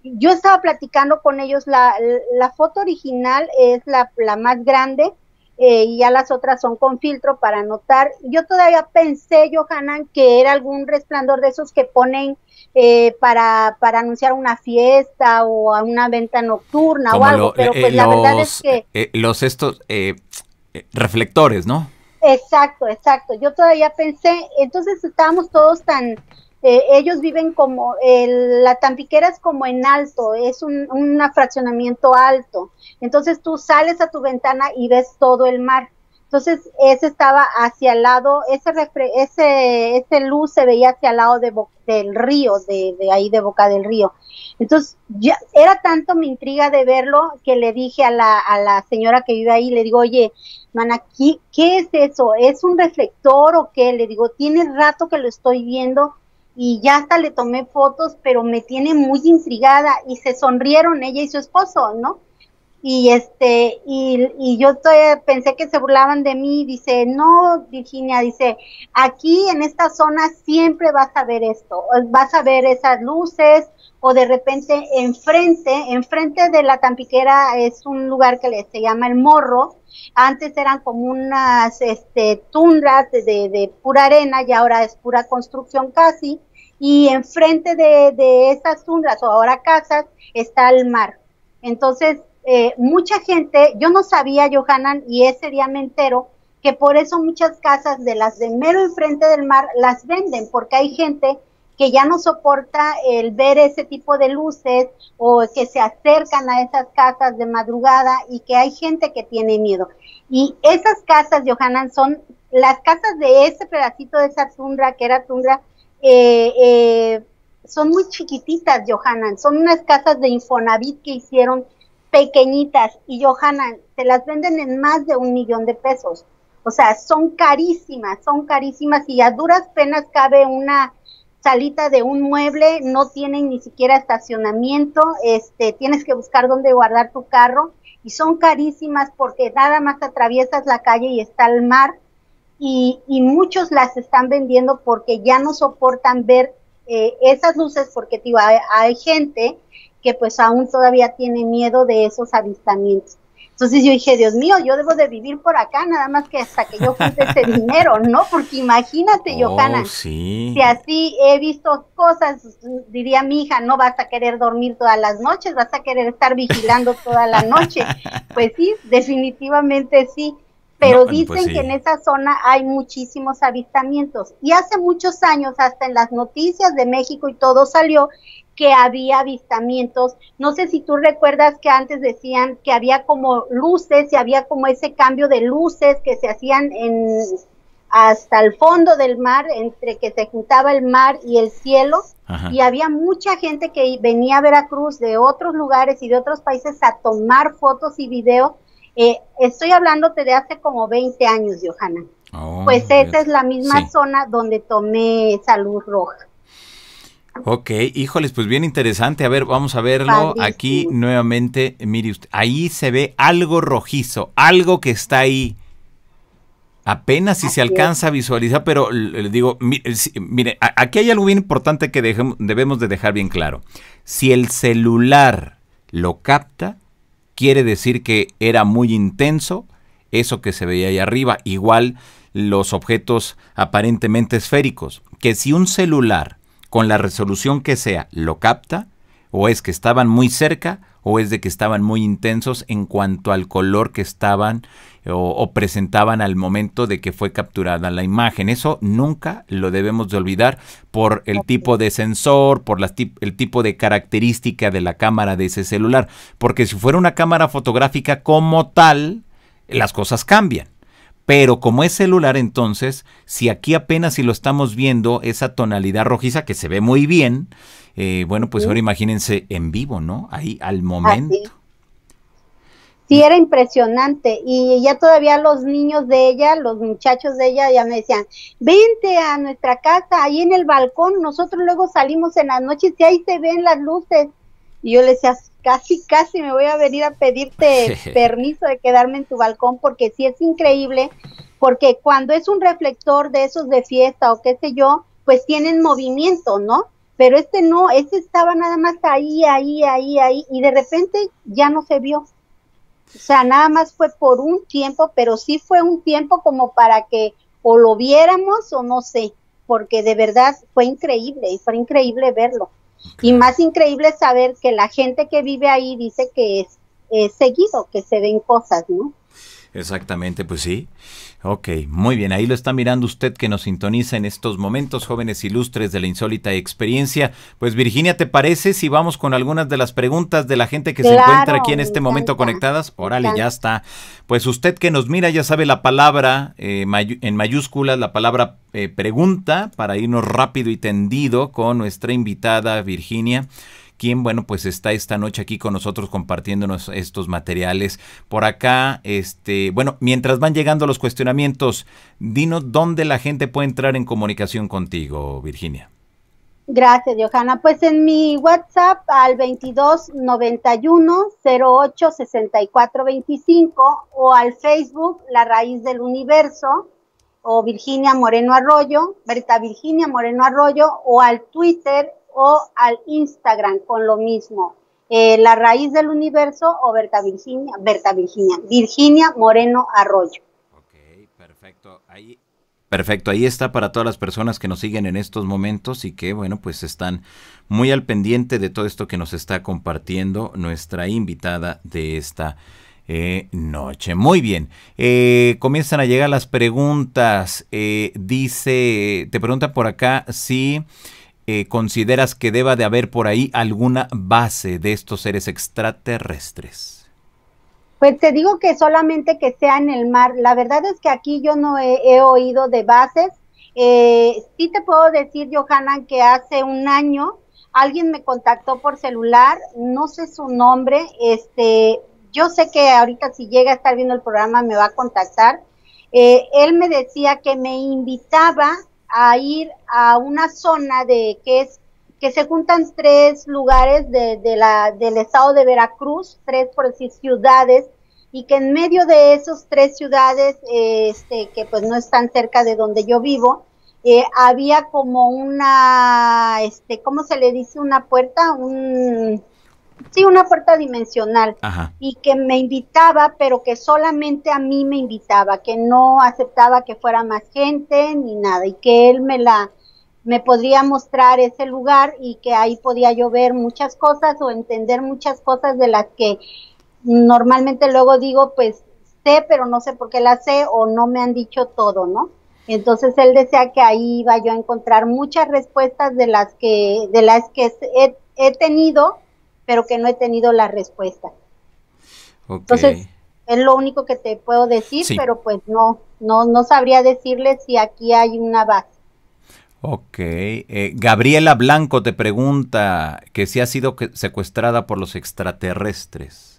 yo estaba platicando con ellos, la, la foto original es la, la más grande eh, y ya las otras son con filtro para anotar. Yo todavía pensé, Johanan, que era algún resplandor de esos que ponen eh, para, para anunciar una fiesta o a una venta nocturna o algo, pero pues la verdad es que... los estos reflectores, ¿no? Exacto, exacto. Yo todavía pensé, entonces estábamos todos tan, eh, ellos viven como, el, la Tampiquera es como en alto, es un, un fraccionamiento alto. Entonces tú sales a tu ventana y ves todo el mar. Entonces, ese estaba hacia el lado, ese, ese, ese luz se veía hacia el lado de, del río, de, de, ahí de Boca del Río. Entonces, ya, era tanto mi intriga de verlo que le dije a la, a la señora que vive ahí, le digo, oye, mana, ¿qué, ¿qué es eso? ¿Es un reflector o qué? Le digo, tiene rato que lo estoy viendo y ya hasta le tomé fotos, pero me tiene muy intrigada y se sonrieron ella y su esposo, ¿no? y este y, y yo pensé que se burlaban de mí dice no Virginia dice aquí en esta zona siempre vas a ver esto vas a ver esas luces o de repente enfrente enfrente de la Tampiquera es un lugar que se llama el Morro antes eran como unas este tundras de, de, pura arena y ahora es pura construcción casi y enfrente de, de esas tundras o ahora casas está el mar entonces eh, mucha gente, yo no sabía, Johanan, y ese día me entero, que por eso muchas casas de las de mero enfrente del mar las venden, porque hay gente que ya no soporta el ver ese tipo de luces o que se acercan a esas casas de madrugada y que hay gente que tiene miedo. Y esas casas, Johanan, son las casas de ese pedacito de esa tundra, que era tundra, eh, eh, son muy chiquititas, Johanan, son unas casas de Infonavit que hicieron pequeñitas y Johanna, se las venden en más de un millón de pesos. O sea, son carísimas, son carísimas y a duras penas cabe una salita de un mueble, no tienen ni siquiera estacionamiento, este, tienes que buscar dónde guardar tu carro y son carísimas porque nada más atraviesas la calle y está el mar y, y muchos las están vendiendo porque ya no soportan ver eh, esas luces porque tío, hay, hay gente que pues aún todavía tiene miedo de esos avistamientos. Entonces yo dije, Dios mío, yo debo de vivir por acá, nada más que hasta que yo junte ese [LAUGHS] dinero, ¿no? Porque imagínate, oh, Johanna, si así he visto cosas, diría mi hija, no vas a querer dormir todas las noches, vas a querer estar vigilando toda la noche. [LAUGHS] Pues sí, definitivamente sí. Pero pues dicen que en esa zona hay muchísimos avistamientos. Y hace muchos años, hasta en las noticias de México y todo salió que había avistamientos. No sé si tú recuerdas que antes decían que había como luces y había como ese cambio de luces que se hacían en hasta el fondo del mar, entre que se juntaba el mar y el cielo, y había mucha gente que venía a Veracruz de otros lugares y de otros países a tomar fotos y videos. Eh, estoy hablándote de hace como 20 años, Johanna. Oh, pues esa es la misma zona donde tomé esa luz roja. Ok, híjoles, pues bien interesante. A ver, vamos a verlo aquí nuevamente. Mire usted, ahí se ve algo rojizo, algo que está ahí. Apenas si se alcanza a visualizar, pero le digo, mire, aquí hay algo bien importante que debemos de dejar bien claro. Si el celular lo capta, quiere decir que era muy intenso eso que se veía ahí arriba. Igual los objetos aparentemente esféricos, que si un celular con la resolución que sea, lo capta, o es que estaban muy cerca, o es de que estaban muy intensos en cuanto al color que estaban o, presentaban al momento de que fue capturada la imagen. Eso nunca lo debemos de olvidar por el tipo de sensor, por el tipo de característica de la cámara de ese celular. Porque si fuera una cámara fotográfica como tal, las cosas cambian. Pero como es celular, entonces, si aquí apenas si lo estamos viendo, esa tonalidad rojiza que se ve muy bien, eh, bueno, pues ahora imagínense en vivo, ¿no? Ahí al momento. Sí, era impresionante. Y ya todavía los niños de ella, los muchachos de ella, ya me decían, vente a nuestra casa, ahí en el balcón, nosotros luego salimos en las noches y ahí se ven las luces. Y yo le decía, casi, casi me voy a venir a pedirte [LAUGHS] permiso de quedarme en tu balcón porque sí es increíble porque cuando es un reflector de esos de fiesta o qué sé yo, pues tienen movimiento, ¿no? Pero este no, este estaba nada más ahí, ahí, ahí, ahí, y de repente ya no se vio. O sea, nada más fue por un tiempo, pero sí fue un tiempo como para que o lo viéramos o no sé, porque de verdad fue increíble y fue increíble verlo. Y más increíble saber que la gente que vive ahí dice que es, es seguido, que se ven cosas, ¿no? Exactamente, pues sí. Ok, muy bien, ahí lo está mirando usted que nos sintoniza en estos momentos, jóvenes ilustres de la insólita experiencia. Pues Virginia, ¿te parece si vamos con algunas de las preguntas de la gente que se encuentra aquí en este momento conectadas? Órale, ya está. Pues usted que nos mira ya sabe la palabra eh, en mayúsculas, la palabra eh, pregunta, para irnos rápido y tendido con nuestra invitada Virginia quien, bueno, pues está esta noche aquí con nosotros compartiéndonos estos materiales. Por acá, este, bueno, mientras van llegando los cuestionamientos, dinos dónde la gente puede entrar en comunicación contigo, Virginia. Gracias, Johanna. Pues en mi WhatsApp al 2291 08 64 25 o al Facebook La Raíz del Universo o Virginia Moreno Arroyo, Berta Virginia Moreno Arroyo o al Twitter o al Instagram con lo mismo. Eh, la raíz del universo o Berta Virginia, Berta Virginia, Virginia Moreno Arroyo. Ok, perfecto. Ahí, perfecto, ahí está para todas las personas que nos siguen en estos momentos y que, bueno, pues están muy al pendiente de todo esto que nos está compartiendo nuestra invitada de esta eh, noche. Muy bien, eh, comienzan a llegar las preguntas. dice, te pregunta por acá si... Eh, consideras que deba de haber por ahí alguna base de estos seres extraterrestres? Pues te digo que solamente que sea en el mar. La verdad es que aquí yo no he, oído de bases. Eh, sí te puedo decir, Johanna, que hace un año alguien me contactó por celular, no sé su nombre, este, yo sé que ahorita si llega a estar viendo el programa me va a contactar. Eh, él me decía que me invitaba a ir a una zona de que es que se juntan tres lugares de, la, del estado de Veracruz, tres por decir ciudades, y que en medio de esos tres ciudades, este, que pues no están cerca de donde yo vivo, eh, había como una, este, ¿cómo se le dice? Una puerta, un, sí, una puerta dimensional y que me invitaba, pero que solamente a mí me invitaba, que no aceptaba que fuera más gente ni nada y que él me la me podría mostrar ese lugar y que ahí podía yo ver muchas cosas o entender muchas cosas de las que normalmente luego digo, pues sé, pero no sé por qué las sé o no me han dicho todo, ¿no? Entonces él decía que ahí iba yo a encontrar muchas respuestas de las que de las que he, he tenido pero que no he tenido la respuesta. Entonces, es lo único que te puedo decir, pero pues no, no, no sabría decirle si aquí hay una base. Ok. Eh, Gabriela Blanco te pregunta que si ha sido secuestrada por los extraterrestres.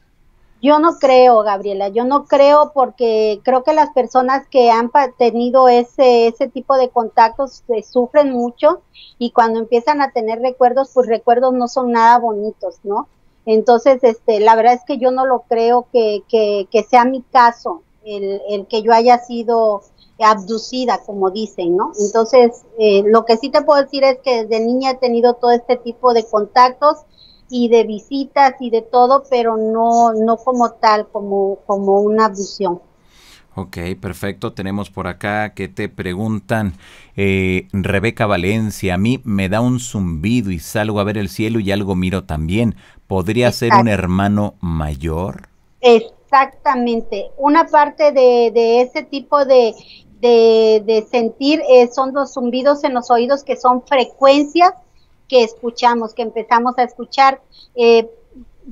Yo no creo, Gabriela, yo no creo porque creo que las personas que han tenido ese, ese tipo de contactos eh, sufren mucho y cuando empiezan a tener recuerdos, pues recuerdos no son nada bonitos, ¿no? Entonces, este, la verdad es que yo no lo creo que, que, que sea mi caso, el, el, que yo haya sido abducida, como dicen, ¿no? Entonces, eh, lo que sí te puedo decir es que desde niña he tenido todo este tipo de contactos y de visitas y de todo, pero no, no como tal, como, como una visión. Ok, perfecto. Tenemos por acá que te preguntan, eh, Rebeca Valencia, a mí me da un zumbido y salgo a ver el cielo y algo miro también. ¿Podría ser un hermano mayor? Exactamente. Una parte de, de ese tipo de, de, de sentir eh, son los zumbidos en los oídos que son frecuencias que escuchamos, que empezamos a escuchar. Eh,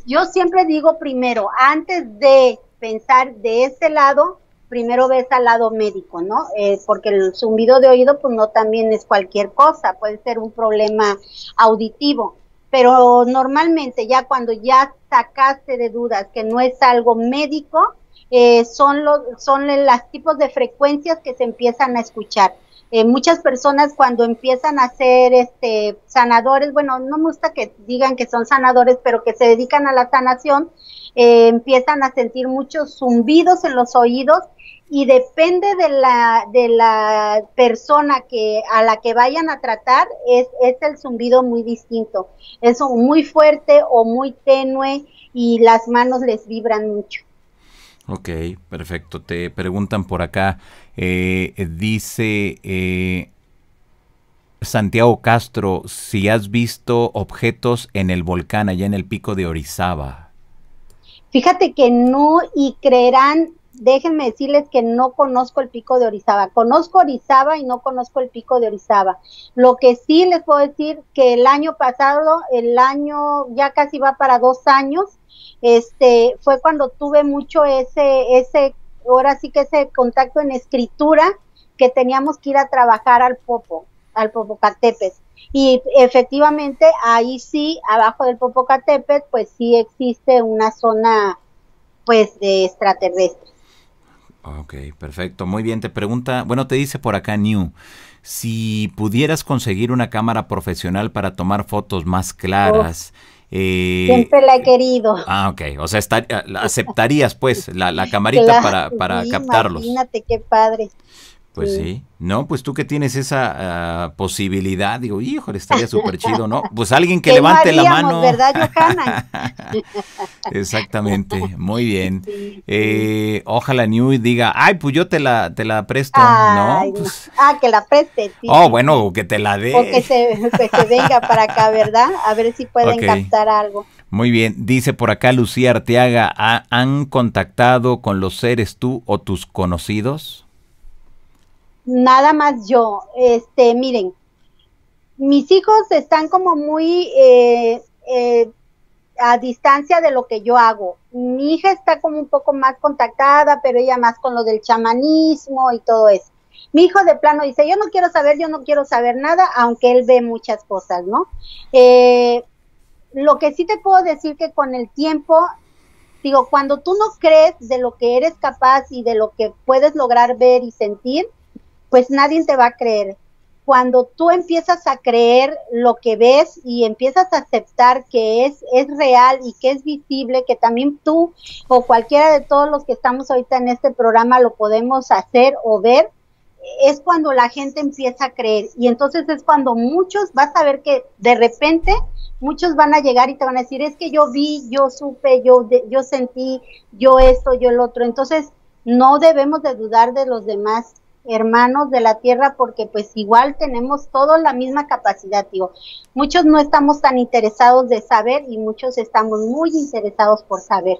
yo siempre digo primero, antes de pensar de ese lado, primero ves al lado médico, ¿no? Eh, porque el zumbido de oído, pues no también es cualquier cosa, puede ser un problema auditivo. Pero normalmente ya cuando ya sacaste de dudas que no es algo médico, eh, son los son los tipos de frecuencias que se empiezan a escuchar. Eh, muchas personas cuando empiezan a ser este, sanadores, bueno, no me gusta que digan que son sanadores, pero que se dedican a la sanación, eh, empiezan a sentir muchos zumbidos en los oídos y depende de la, de la persona que, a la que vayan a tratar, es, es el zumbido muy distinto. Es muy fuerte o muy tenue y las manos les vibran mucho. Ok, perfecto. Te preguntan por acá, eh, dice eh, Santiago Castro, si has visto objetos en el volcán allá en el pico de Orizaba. Fíjate que no y creerán déjenme decirles que no conozco el pico de Orizaba. Conozco Orizaba y no conozco el pico de Orizaba. Lo que sí les puedo decir que el año pasado, el año ya casi va para dos años, este, fue cuando tuve mucho ese, ese, ahora sí que ese contacto en escritura que teníamos que ir a trabajar al Popo, al Popocatépetl. Y efectivamente ahí sí, abajo del Popocatépetl, pues sí existe una zona pues de extraterrestres. Ok, perfecto. Muy bien, te pregunta, bueno, te dice por acá New, si pudieras conseguir una cámara profesional para tomar fotos más claras. Eh, Siempre la he querido. Ah, ok. O sea, aceptarías pues la, la [LAUGHS] camarita para, para captarlos. Imagínate qué padre. Pues sí. No, pues tú que tienes esa ah, posibilidad, digo, híjole, estaría súper chido, ¿no? Pues alguien que levante la mano. ¿verdad, Johanna? [LAUGHS] Exactamente, muy bien. Eh, ojalá New diga, ay, pues yo te la, te la presto, ¿no? Pues ah, que la preste, sí. Oh, bueno, que te la dé. O que se, venga para acá, ¿verdad? A ver si pueden captar algo. Muy bien, dice por acá Lucía Arteaga, ¿han contactado con los seres tú o tus conocidos? Nada más yo. Este, miren, mis hijos están como muy eh, eh, a distancia de lo que yo hago. Mi hija está como un poco más contactada, pero ella más con lo del chamanismo y todo eso. Mi hijo de plano dice, yo no quiero saber, yo no quiero saber nada, aunque él ve muchas cosas, ¿no? Eh, lo que sí te puedo decir que con el tiempo, digo, cuando tú no crees de lo que eres capaz y de lo que puedes lograr ver y sentir, pues nadie te va a creer. Cuando tú empiezas a creer lo que ves y empiezas a aceptar que es, es real y que es visible, que también tú o cualquiera de todos los que estamos ahorita en este programa lo podemos hacer o ver, es cuando la gente empieza a creer. Y entonces es cuando muchos, vas a ver que de repente muchos van a llegar y te van a decir, es que yo vi, yo supe, yo, yo sentí, yo esto, yo el otro. Entonces, no debemos de dudar de los demás hermanos de la tierra porque pues igual tenemos toda la misma capacidad, digo. Muchos no estamos tan interesados de saber y muchos estamos muy interesados por saber.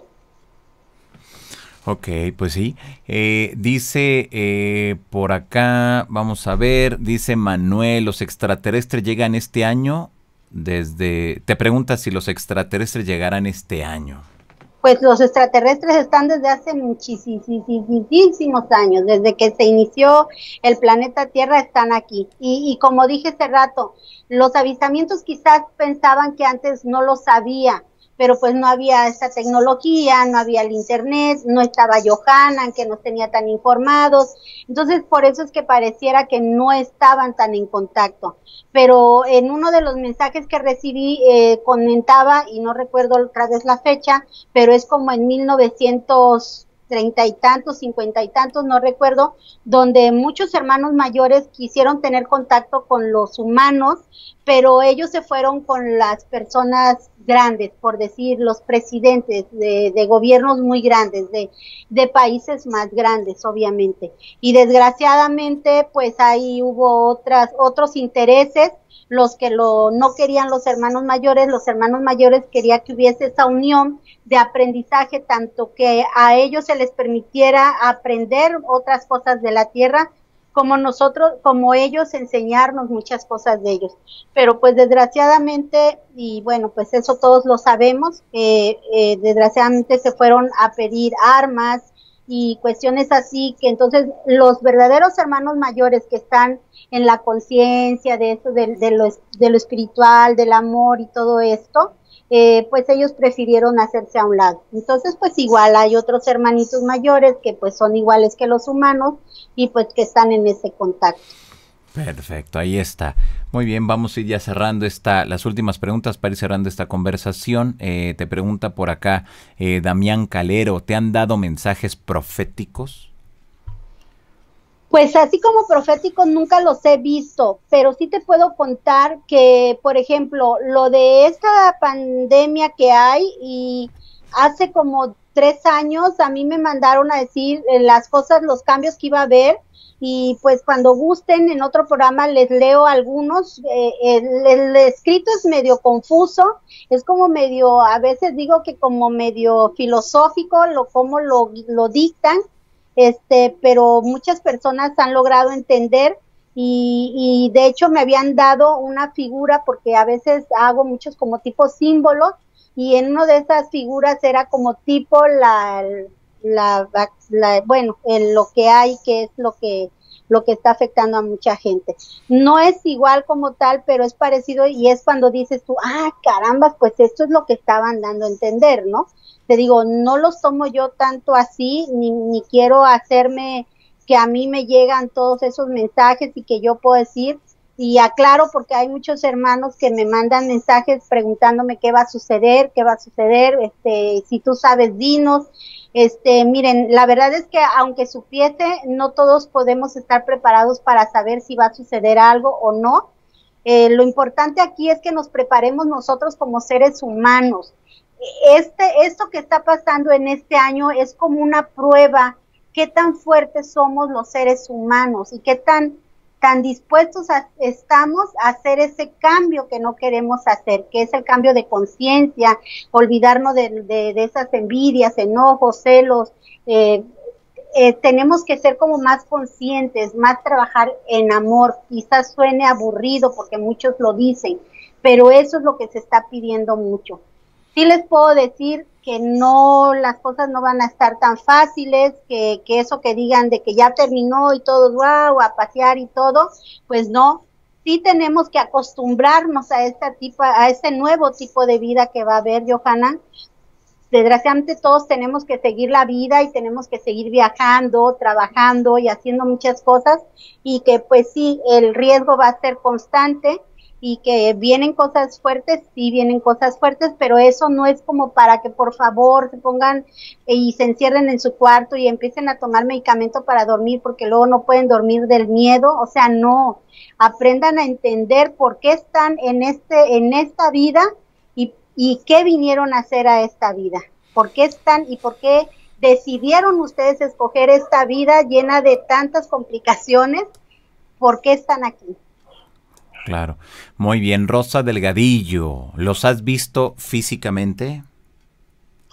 Ok, pues sí. Eh, dice eh, por acá, vamos a ver, dice Manuel, los extraterrestres llegan este año desde... Te pregunta si los extraterrestres llegarán este año pues los extraterrestres están desde hace muchísimos años, desde que se inició el planeta Tierra están aquí. Y, como dije hace rato, los avistamientos quizás pensaban que antes no lo sabía, pero pues no había esa tecnología, no había el internet, no estaba Johanna, que nos tenía tan informados, entonces por eso es que pareciera que no estaban tan en contacto. Pero en uno de los mensajes que recibí eh, comentaba, y no recuerdo otra vez la fecha, pero es como en 1900 treinta y tantos, cincuenta y tantos, no recuerdo, donde muchos hermanos mayores quisieron tener contacto con los humanos, pero ellos se fueron con las personas grandes, por decir, los presidentes de, gobiernos muy grandes, de, de, países más grandes, obviamente. Y desgraciadamente, pues ahí hubo otras, otros intereses, los que lo, no querían los hermanos mayores, los hermanos mayores querían que hubiese esa unión de aprendizaje, tanto que a ellos se les permitiera aprender otras cosas de la tierra, como nosotros, como ellos enseñarnos muchas cosas de ellos. Pero pues desgraciadamente, y bueno, pues eso todos lo sabemos, eh, eh, desgraciadamente se fueron a pedir armas y cuestiones así, que entonces los verdaderos hermanos mayores que están en la conciencia de eso, de, lo, de lo espiritual, del amor y todo esto, eh, pues ellos prefirieron hacerse a un lado. Entonces, pues igual hay otros hermanitos mayores que pues son iguales que los humanos y pues que están en ese contacto. Perfecto, ahí está. Muy bien, vamos a ir ya cerrando esta, las últimas preguntas para ir cerrando esta conversación. Eh, te pregunta por acá eh, Damián Calero, ¿te han dado mensajes proféticos? Pues así como proféticos nunca los he visto, pero sí te puedo contar que, por ejemplo, lo de esta pandemia que hay y hace como tres años a mí me mandaron a decir eh, las cosas, los cambios que iba a haber y pues cuando gusten en otro programa les leo algunos. Eh, el, escrito es medio confuso, es como medio, a veces digo que como medio filosófico, lo como lo, lo dictan este, pero muchas personas han logrado entender y, y, de hecho me habían dado una figura porque a veces hago muchos como tipo símbolos y en una de esas figuras era como tipo la, la, la bueno, el, lo que hay que es lo que lo que está afectando a mucha gente. No es igual como tal, pero es parecido y es cuando dices tú, ah, caramba, pues esto es lo que estaban dando a entender, ¿no? te digo, no los tomo yo tanto así, ni, ni quiero hacerme que a mí me llegan todos esos mensajes y que yo puedo decir, y aclaro porque hay muchos hermanos que me mandan mensajes preguntándome qué va a suceder, qué va a suceder, este, si tú sabes, dinos, este, miren, la verdad es que aunque supiese, no todos podemos estar preparados para saber si va a suceder algo o no. Eh, lo importante aquí es que nos preparemos nosotros como seres humanos este, esto que está pasando en este año es como una prueba qué tan fuertes somos los seres humanos y qué tan, tan dispuestos estamos a hacer ese cambio que no queremos hacer, que es el cambio de conciencia, olvidarnos de, de, esas envidias, enojos, celos. Eh, eh, tenemos que ser como más conscientes, más trabajar en amor. Quizás suene aburrido porque muchos lo dicen, pero eso es lo que se está pidiendo mucho sí les puedo decir que no, las cosas no van a estar tan fáciles, que, eso que digan de que ya terminó y todo, wow, a pasear y todo, pues no, sí tenemos que acostumbrarnos a este tipo, a este nuevo tipo de vida que va a haber, Johanna. Desgraciadamente todos tenemos que seguir la vida y tenemos que seguir viajando, trabajando y haciendo muchas cosas y que pues sí, el riesgo va a ser constante, y que vienen cosas fuertes, sí vienen cosas fuertes, pero eso no es como para que por favor se pongan y se encierren en su cuarto y empiecen a tomar medicamento para dormir porque luego no pueden dormir del miedo, o sea, no, aprendan a entender por qué están en este en esta vida y, y qué vinieron a hacer a esta vida, por qué están y por qué decidieron ustedes escoger esta vida llena de tantas complicaciones, por qué están aquí. Claro. Muy bien, Rosa Delgadillo, ¿los has visto físicamente?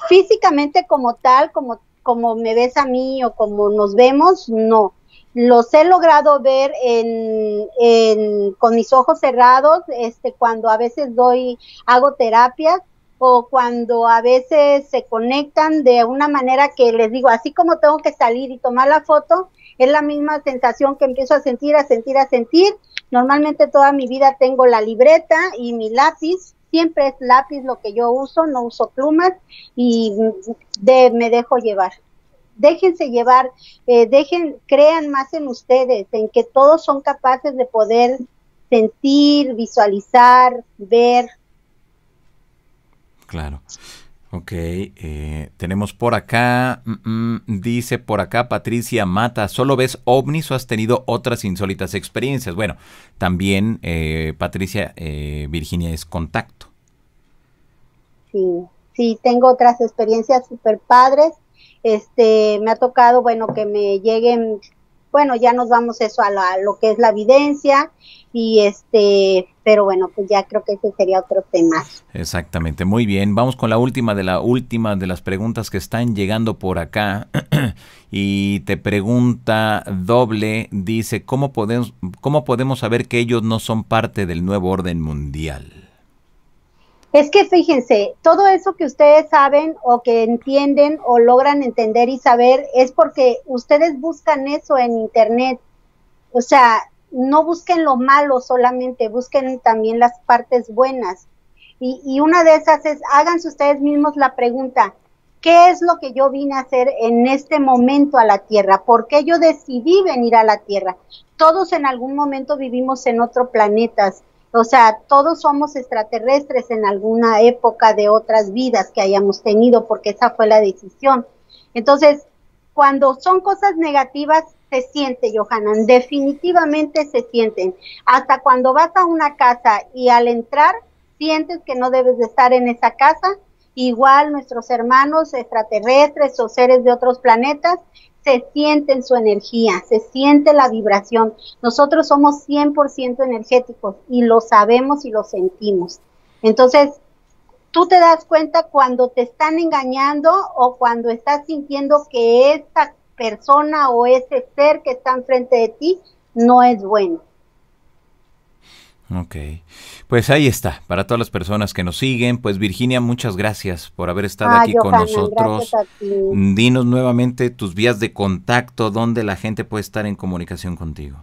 Físicamente como tal, como, como me ves a mí o como nos vemos, no. Los he logrado ver en, en, con mis ojos cerrados, este, cuando a veces doy, hago terapias o cuando a veces se conectan de una manera que les digo, así como tengo que salir y tomar la foto, es la misma sensación que empiezo a sentir, a sentir, a sentir, Normalmente toda mi vida tengo la libreta y mi lápiz, siempre es lápiz lo que yo uso, no uso plumas y me dejo llevar. Déjense llevar, eh, dejen, crean más en ustedes, en que todos son capaces de poder sentir, visualizar, ver. Claro. Ok, eh, tenemos por acá, mm, mm, dice por acá Patricia Mata, ¿solo ves ovnis o has tenido otras insólitas experiencias? Bueno, también eh, Patricia eh, Virginia es contacto. Sí, sí, tengo otras experiencias súper padres. Este, me ha tocado, bueno, que me lleguen bueno, ya nos vamos eso a, lo que es la evidencia y este, pero bueno, pues ya creo que ese sería otro tema. Exactamente, muy bien. Vamos con la última de la última de las preguntas que están llegando por acá. [CLEARS THROAT] y te pregunta doble, dice, ¿cómo podemos, ¿cómo podemos saber que ellos no son parte del nuevo orden mundial? Es que fíjense, todo eso que ustedes saben o que entienden o logran entender y saber es porque ustedes buscan eso en Internet. O sea, no busquen lo malo solamente, busquen también las partes buenas. Y, una de esas es, háganse ustedes mismos la pregunta, ¿qué es lo que yo vine a hacer en este momento a la Tierra? ¿Por qué yo decidí venir a la Tierra? Todos en algún momento vivimos en otro planeta o sea, todos somos extraterrestres en alguna época de otras vidas que hayamos tenido, porque esa fue la decisión. Entonces, cuando son cosas negativas, se siente, Johanan, definitivamente se sienten. Hasta cuando vas a una casa y al entrar sientes que no debes de estar en esa casa, igual nuestros hermanos extraterrestres o seres de otros planetas se sienten su energía, se siente la vibración. Nosotros somos 100% energéticos y lo sabemos y lo sentimos. Entonces, tú te das cuenta cuando te están engañando o cuando estás sintiendo que esta persona o ese ser que está enfrente de ti no es bueno. Ok, pues ahí está, para todas las personas que nos siguen, pues Virginia, muchas gracias por haber estado aquí con nosotros. Dinos nuevamente tus vías de contacto, donde la gente puede estar en comunicación contigo.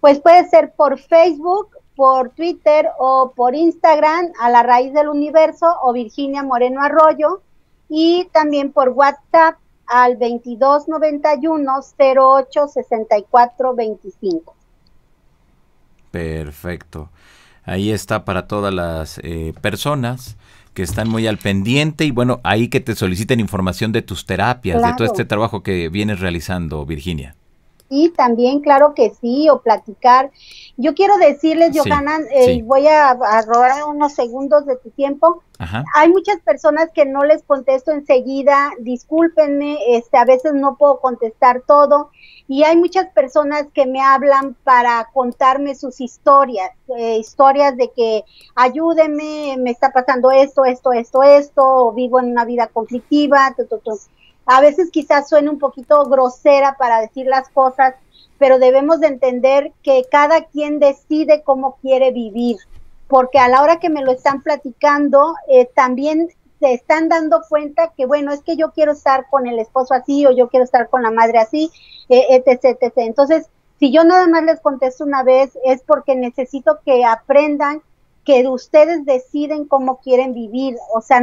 Pues puede ser por Facebook, por Twitter o por Instagram a la raíz del universo o Virginia Moreno Arroyo y también por WhatsApp al 2291 08 64 25. Perfecto. Ahí está para todas las eh, personas que están muy al pendiente y bueno, ahí que te soliciten información de tus terapias, de todo este trabajo que vienes realizando, Virginia. Sí, también, claro que sí, o platicar. Yo quiero decirles, Johanna, eh, voy a, robar unos segundos de tu tiempo. Hay muchas personas que no les contesto enseguida, discúlpenme, este, a veces no puedo contestar todo. Y hay muchas personas que me hablan para contarme sus historias, eh, historias de que ayúdeme, me está pasando esto, esto, esto, esto, vivo en una vida conflictiva, a veces quizás suene un poquito grosera para decir las cosas, pero debemos de entender que cada quien decide cómo quiere vivir, porque a la hora que me lo están platicando, eh, también se están dando cuenta que, bueno, es que yo quiero estar con el esposo así o yo quiero estar con la madre así, eh, etc, etc. Entonces, si yo nada más les contesto una vez, es porque necesito que aprendan que ustedes deciden cómo quieren vivir. O sea,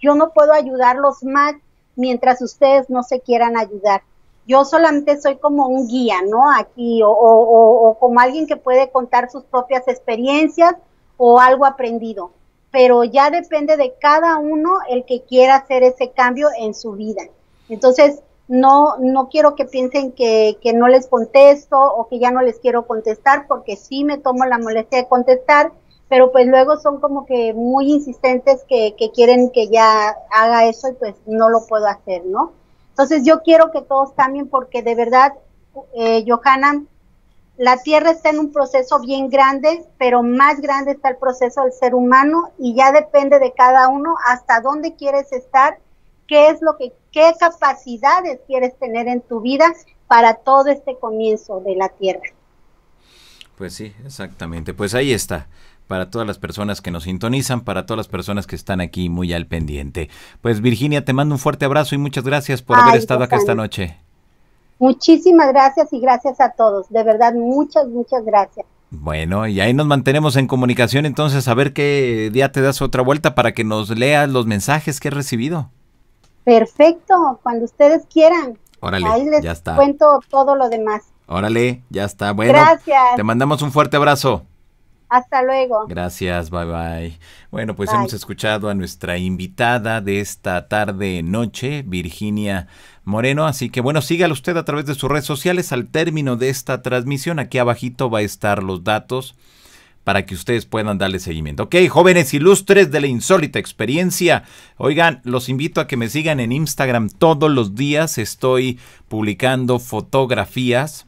yo no puedo ayudarlos más mientras ustedes no se quieran ayudar. Yo solamente soy como un guía, ¿no? Aquí, o, como alguien que puede contar sus propias experiencias o algo aprendido. Pero ya depende de cada uno el que quiera hacer ese cambio en su vida. Entonces, no, no quiero que piensen que, que no les contesto o que ya no les quiero contestar, porque sí me tomo la molestia de contestar, pero pues luego son como que muy insistentes que, quieren que ya haga eso y pues no lo puedo hacer, ¿no? Entonces yo quiero que todos cambien porque de verdad, eh, Johanna, la Tierra está en un proceso bien grande, pero más grande está el proceso del ser humano y ya depende de cada uno hasta dónde quieres estar, qué es lo que, qué capacidades quieres tener en tu vida para todo este comienzo de la Tierra. Pues sí, exactamente. Pues ahí está para todas las personas que nos sintonizan, para todas las personas que están aquí muy al pendiente. Pues Virginia, te mando un fuerte abrazo y muchas gracias por haber estado acá esta noche. Muchísimas gracias y gracias a todos. De verdad, muchas, muchas gracias. Bueno, y ahí nos mantenemos en comunicación entonces a ver qué día te das otra vuelta para que nos leas los mensajes que he recibido. Perfecto, cuando ustedes quieran. Órale, ahí les ya está. cuento todo lo demás. Órale, ya está. Bueno, gracias. te mandamos un fuerte abrazo. Hasta luego. Gracias, bye bye. Bueno, pues hemos escuchado a nuestra invitada de esta tarde noche, Virginia Moreno, así que bueno, sígala usted a través de sus redes sociales. Al término de esta transmisión, aquí abajito va a estar los datos para que ustedes puedan darle seguimiento. Ok, jóvenes ilustres de la insólita experiencia. Oigan, los invito a que me sigan en Instagram todos los días. Estoy publicando fotografías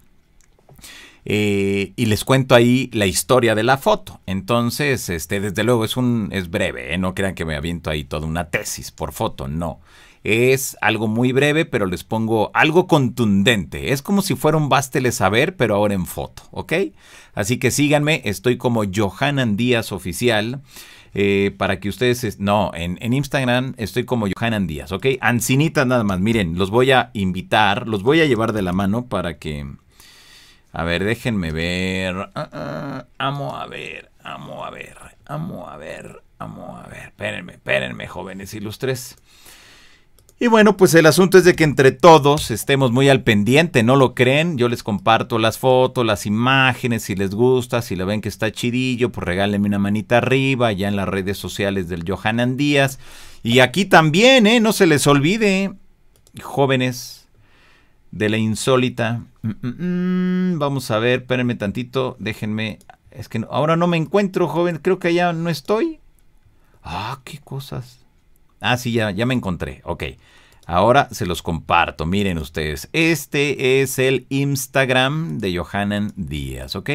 eh, y les cuento ahí la historia de la foto. Entonces, este, desde luego es un, es breve, ¿eh? no crean que me aviento ahí toda una tesis por foto, no. Es algo muy breve, pero les pongo algo contundente. Es como si fuera un Bástele Saber, pero ahora en foto, ¿ok? Así que síganme, estoy como Johanan Díaz Oficial. Eh, para que ustedes, no, en, en, Instagram estoy como Johanan Díaz, ¿ok? Ancinitas nada más, miren, los voy a invitar, los voy a llevar de la mano para que, a ver, déjenme ver. Ah, amo a ver, amo a ver, amo a ver, amo a ver. Espérenme, espérenme, jóvenes ilustres. Y bueno, pues el asunto es de que entre todos estemos muy al pendiente, ¿no lo creen? Yo les comparto las fotos, las imágenes, si les gusta, si lo ven que está chidillo, pues regálenme una manita arriba, ya en las redes sociales del Johanan Díaz. Y aquí también, ¿eh? No se les olvide, jóvenes, de la insólita. Mm, mm, mm, vamos a ver, espérenme tantito, déjenme. Es que ahora no me encuentro, joven. Creo que ya no estoy. Ah, qué cosas. Ah, sí, ya, ya me encontré. Ok. Ahora se los comparto. Miren ustedes. Este es el Instagram de Johanan Díaz, ¿ok?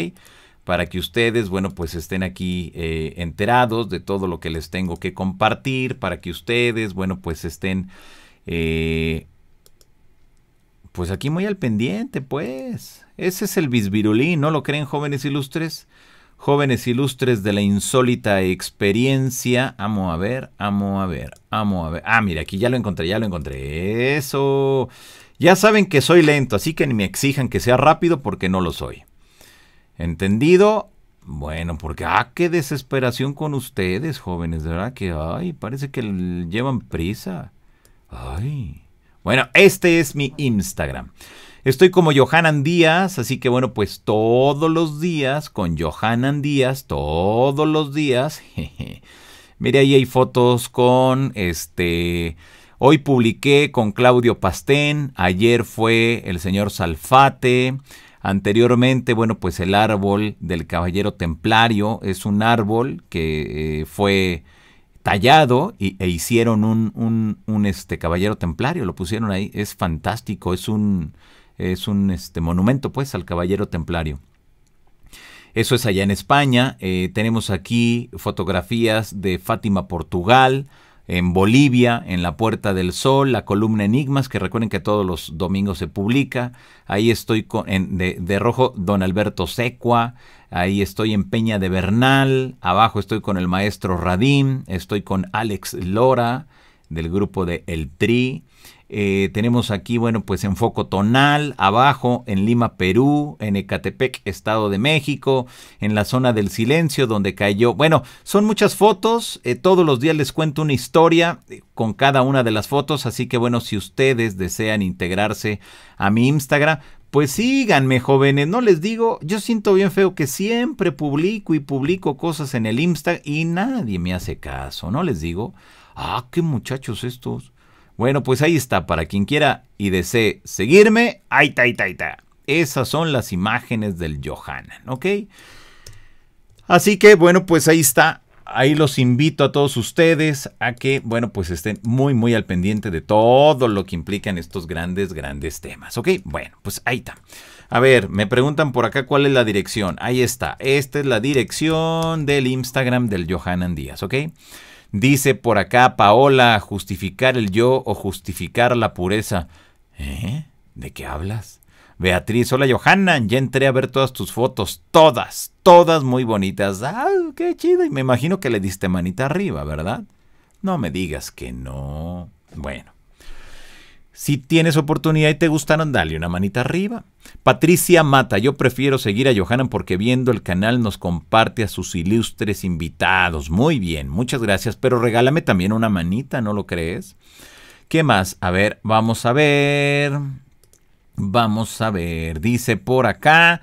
Para que ustedes, bueno, pues estén aquí eh, enterados de todo lo que les tengo que compartir. Para que ustedes, bueno, pues estén eh, pues aquí muy al pendiente, pues. Ese es el bisvirulín, ¿no lo creen jóvenes ilustres? Jóvenes ilustres de la insólita experiencia. Amo a ver, amo a ver, amo a ver. Ah, mira, aquí ya lo encontré, ya lo encontré. Eso. Ya saben que soy lento, así que ni me exijan que sea rápido porque no lo soy. ¿Entendido? Bueno, porque, ah, qué desesperación con ustedes, jóvenes, de verdad que, ay, parece que llevan prisa. Ay. Bueno, este es mi Instagram. Estoy como Johanan Díaz, así que bueno, pues todos los días con Johanan Díaz, todos los días. [LAUGHS] Mire, ahí hay fotos con este. Hoy publiqué con Claudio Pastén, ayer fue el señor Salfate, anteriormente, bueno, pues el árbol del Caballero Templario es un árbol que eh, fue tallado y, e hicieron un, un, este caballero templario, lo pusieron ahí, es fantástico, es un, es un este, monumento pues al caballero templario. Eso es allá en España. Eh, tenemos aquí fotografías de Fátima, Portugal, en Bolivia, en la Puerta del Sol, la columna Enigmas, que recuerden que todos los domingos se publica. Ahí estoy con, en, de, de, rojo, don Alberto Secua. Ahí estoy en Peña de Bernal. Abajo estoy con el maestro Radim. Estoy con Alex Lora, del grupo de El Tri. Eh, tenemos aquí, bueno, pues en foco tonal, abajo en Lima, Perú, en Ecatepec, Estado de México, en la zona del silencio donde cayó. Bueno, son muchas fotos, eh, todos los días les cuento una historia eh, con cada una de las fotos, así que bueno, si ustedes desean integrarse a mi Instagram, pues síganme, jóvenes, no les digo, yo siento bien feo que siempre publico y publico cosas en el Instagram y nadie me hace caso, ¿no les digo? Ah, qué muchachos estos. Bueno, pues ahí está, para quien quiera y desee seguirme, ahí está, ahí está, ahí está. Esas son las imágenes del Johanan, ¿ok? Así que, bueno, pues ahí está. Ahí los invito a todos ustedes a que, bueno, pues estén muy, muy al pendiente de todo lo que implican estos grandes, grandes temas, ¿ok? Bueno, pues ahí está. A ver, me preguntan por acá cuál es la dirección. Ahí está. Esta es la dirección del Instagram del Johanan Díaz, ¿ok? Dice por acá Paola, justificar el yo o justificar la pureza. ¿Eh? ¿De qué hablas? Beatriz, hola Johanna, ya entré a ver todas tus fotos, todas, todas muy bonitas. ¡Ah, qué chido! Y me imagino que le diste manita arriba, ¿verdad? No me digas que no. Bueno, si tienes oportunidad y te gustaron, dale una manita arriba. Patricia Mata, yo prefiero seguir a Johanan porque viendo el canal nos comparte a sus ilustres invitados. Muy bien, muchas gracias, pero regálame también una manita, ¿no lo crees? ¿Qué más? A ver, vamos a ver. Vamos a ver, dice por acá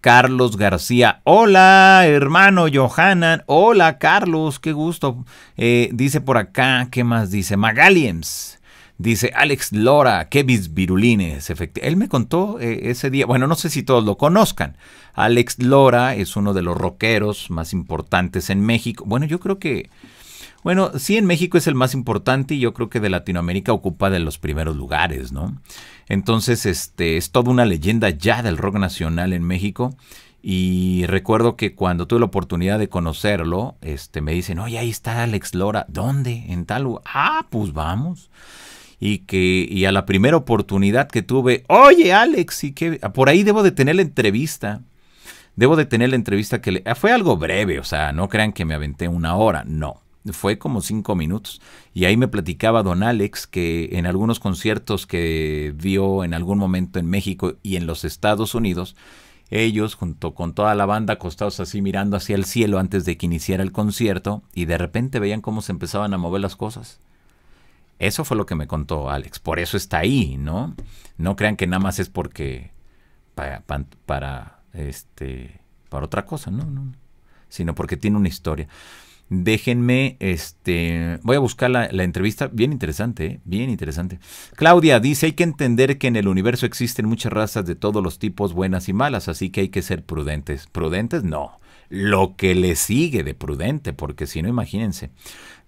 Carlos García. Hola, hermano Johanan. Hola, Carlos, qué gusto. Eh, dice por acá, ¿qué más dice? Magaliens. Dice Alex Lora, Kevis Virulines. Él me contó eh, ese día, bueno, no sé si todos lo conozcan. Alex Lora es uno de los rockeros más importantes en México. Bueno, yo creo que, bueno, sí en México es el más importante y yo creo que de Latinoamérica ocupa de los primeros lugares, ¿no? Entonces, este, es toda una leyenda ya del rock nacional en México. Y recuerdo que cuando tuve la oportunidad de conocerlo, este, me dicen, oye, ahí está Alex Lora. ¿Dónde? En tal lugar. Ah, pues vamos y que y a la primera oportunidad que tuve, oye Alex, y que por ahí debo de tener la entrevista. Debo de tener la entrevista que le, ah, fue algo breve, o sea, no crean que me aventé una hora, no, fue como cinco minutos. Y ahí me platicaba don Alex que en algunos conciertos que dio en algún momento en México y en los Estados Unidos, ellos junto con toda la banda acostados así mirando hacia el cielo antes de que iniciara el concierto y de repente veían cómo se empezaban a mover las cosas. Eso fue lo que me contó Alex. Por eso está ahí, ¿no? No crean que nada más es porque para, para, este para otra cosa, no, no, sino porque tiene una historia. Déjenme, este, voy a buscar la, entrevista, bien interesante, ¿eh? bien interesante. Claudia dice, hay que entender que en el universo existen muchas razas de todos los tipos, buenas y malas, así que hay que ser prudentes. ¿Prudentes? No. Lo que le sigue de prudente, porque si no, imagínense.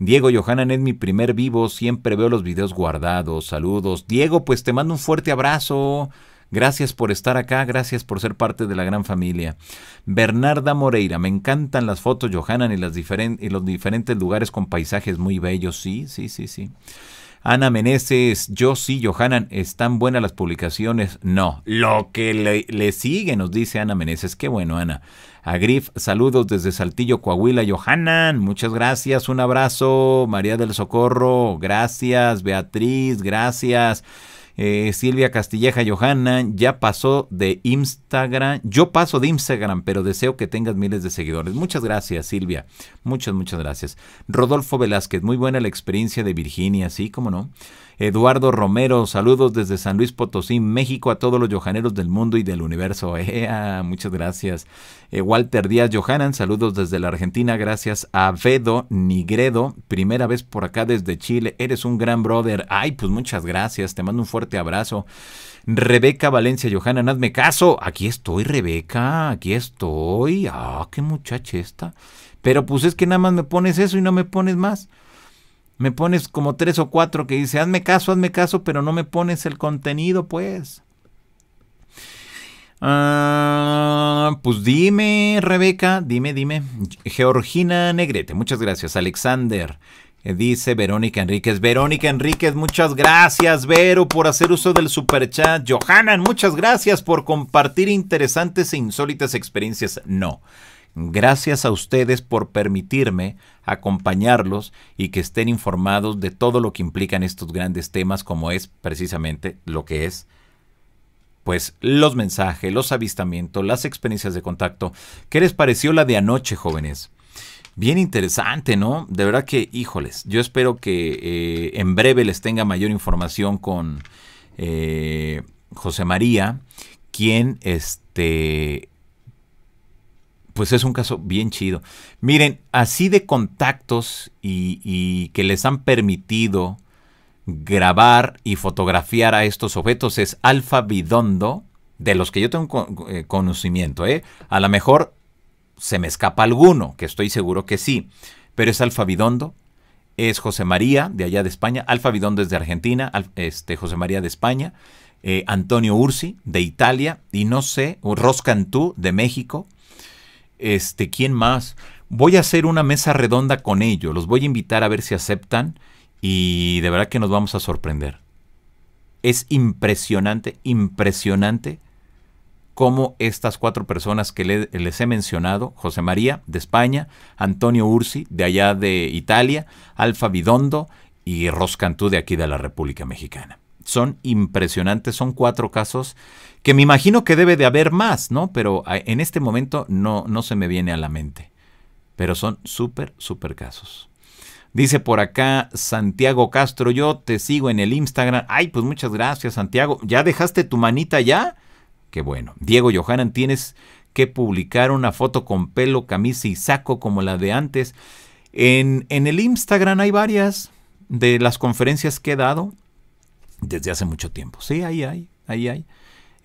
Diego Johanan es mi primer vivo, siempre veo los videos guardados, saludos. Diego, pues te mando un fuerte abrazo. Gracias por estar acá, gracias por ser parte de la gran familia. Bernarda Moreira, me encantan las fotos, Johanan, y, los diferentes lugares con paisajes muy bellos. Sí, sí, sí, sí. Ana Meneses, yo sí, Johanan, ¿están buenas las publicaciones? No, lo que le, le sigue, nos dice Ana Meneses. Qué bueno, Ana. A Grif, saludos desde Saltillo, Coahuila. Johanan, muchas gracias, un abrazo. María del Socorro, gracias. Beatriz, gracias. Eh, Silvia Castilleja Johanna ya pasó de Instagram. Yo paso de Instagram, pero deseo que tengas miles de seguidores. Muchas gracias, Silvia. Muchas, muchas gracias. Rodolfo Velázquez, muy buena la experiencia de Virginia, sí, cómo no. Eduardo Romero, saludos desde San Luis Potosí, México, a todos los johaneros del mundo y del universo. [LAUGHS] muchas gracias. Eh, Walter Díaz Johanan, saludos desde la Argentina, gracias a Vedo Nigredo, primera vez por acá desde Chile. Eres un gran brother. Ay, pues muchas gracias, te mando un fuerte abrazo. Rebeca Valencia Johanan, hazme caso. Aquí estoy, Rebeca, aquí estoy. Ah, qué muchacha esta. Pero pues es que nada más me pones eso y no me pones más me pones como tres o cuatro que dice, hazme caso, hazme caso, pero no me pones el contenido, pues. Ah, pues dime, Rebeca, dime, dime. Georgina Negrete, muchas gracias. Alexander, eh, dice Verónica Enríquez. Verónica Enríquez, muchas gracias, Vero, por hacer uso del superchat. Johanan, muchas gracias por compartir interesantes e insólitas experiencias. No. Gracias a ustedes por permitirme acompañarlos y que estén informados de todo lo que implican estos grandes temas como es precisamente lo que es pues los mensajes, los avistamientos, las experiencias de contacto. ¿Qué les pareció la de anoche, jóvenes? Bien interesante, ¿no? De verdad que, híjoles, yo espero que eh, en breve les tenga mayor información con eh, José María, quien este, pues es un caso bien chido. Miren, así de contactos y, que les han permitido grabar y fotografiar a estos objetos es Alfa Bidondo, de los que yo tengo eh, conocimiento. ¿eh? A lo mejor se me escapa alguno, que estoy seguro que sí, pero es Alfa Bidondo, es José María de allá de España, Alfa Bidondo es de Argentina, este, José María de España, eh, Antonio Ursi de Italia y no sé, Ros Cantú de México, este, ¿quién más? Voy a hacer una mesa redonda con ellos, los voy a invitar a ver si aceptan y de verdad que nos vamos a sorprender. Es impresionante, impresionante cómo estas cuatro personas que les he mencionado, José María de España, Antonio Ursi de allá de Italia, Alfa Bidondo y Roscantú de aquí de la República Mexicana. Son impresionantes, son cuatro casos que me imagino que debe de haber más, ¿no? Pero en este momento no, no se me viene a la mente. Pero son súper, súper casos. Dice por acá Santiago Castro, yo te sigo en el Instagram. Ay, pues muchas gracias, Santiago. ¿Ya dejaste tu manita ya? Qué bueno. Diego Johanan, tienes que publicar una foto con pelo, camisa y saco como la de antes. En, en el Instagram hay varias de las conferencias que he dado desde hace mucho tiempo. Sí, ahí hay, ahí hay.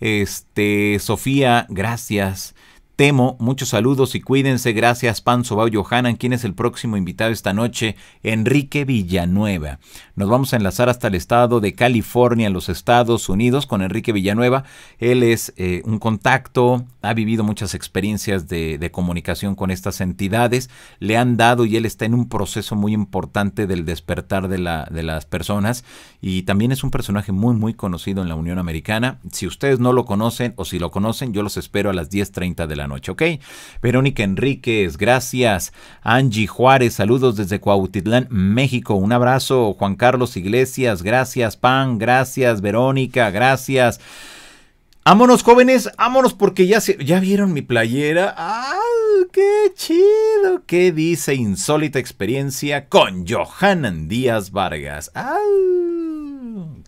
Este, Sofía, gracias. Temo, muchos saludos y cuídense. Gracias, Pan Sobao Johanan. ¿Quién es el próximo invitado esta noche? Enrique Villanueva. Nos vamos a enlazar hasta el estado de California, en los Estados Unidos, con Enrique Villanueva. Él es eh, un contacto, ha vivido muchas experiencias de, de, comunicación con estas entidades. Le han dado y él está en un proceso muy importante del despertar de, la, de las personas. Y también es un personaje muy, muy conocido en la Unión Americana. Si ustedes no lo conocen o si lo conocen, yo los espero a las 10.30 de la noche, ¿ok? Verónica Enríquez, gracias. Angie Juárez, saludos desde Cuautitlán, México. Un abrazo. Juan Carlos Iglesias, gracias. Pan, gracias. Verónica, gracias. Ámonos, jóvenes, ámonos porque ya, se, ya vieron mi playera. ¡Ah, qué chido! ¿Qué dice Insólita Experiencia con Johanan Díaz Vargas? ¡Ah!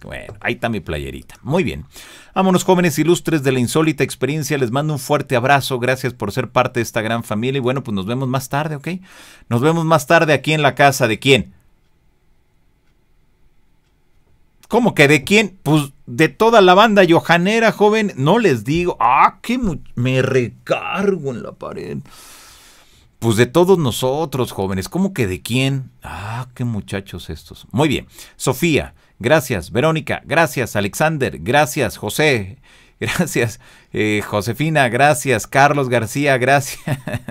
Bueno, ahí está mi playerita. Muy bien. Vámonos jóvenes ilustres de la insólita experiencia, les mando un fuerte abrazo, gracias por ser parte de esta gran familia y bueno, pues nos vemos más tarde, ¿ok? Nos vemos más tarde aquí en la casa de quién. ¿Cómo que de quién? Pues de toda la banda yohanera, joven. No les digo. Ah, que me recargo en la pared. Pues de todos nosotros, jóvenes. ¿Cómo que de quién? Ah, qué muchachos estos. Muy bien. Sofía, gracias. Verónica, gracias. Alexander, gracias. José, [LAUGHS] gracias. Eh, Josefina, gracias. Carlos García, gracias.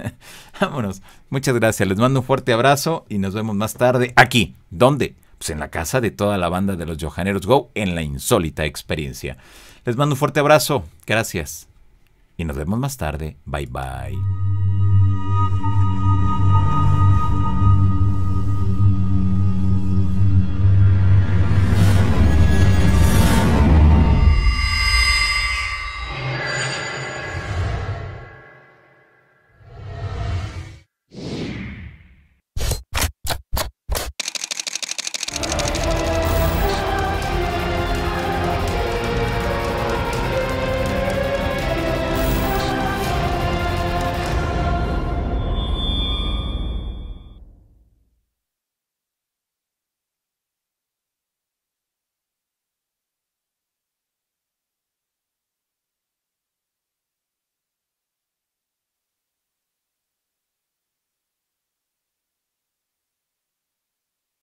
[LAUGHS] Vámonos. Muchas gracias. Les mando un fuerte abrazo y nos vemos más tarde aquí. ¿Dónde? Pues en la casa de toda la banda de los Johaneros Go en la insólita experiencia. Les mando un fuerte abrazo. Gracias. Y nos vemos más tarde. Bye bye.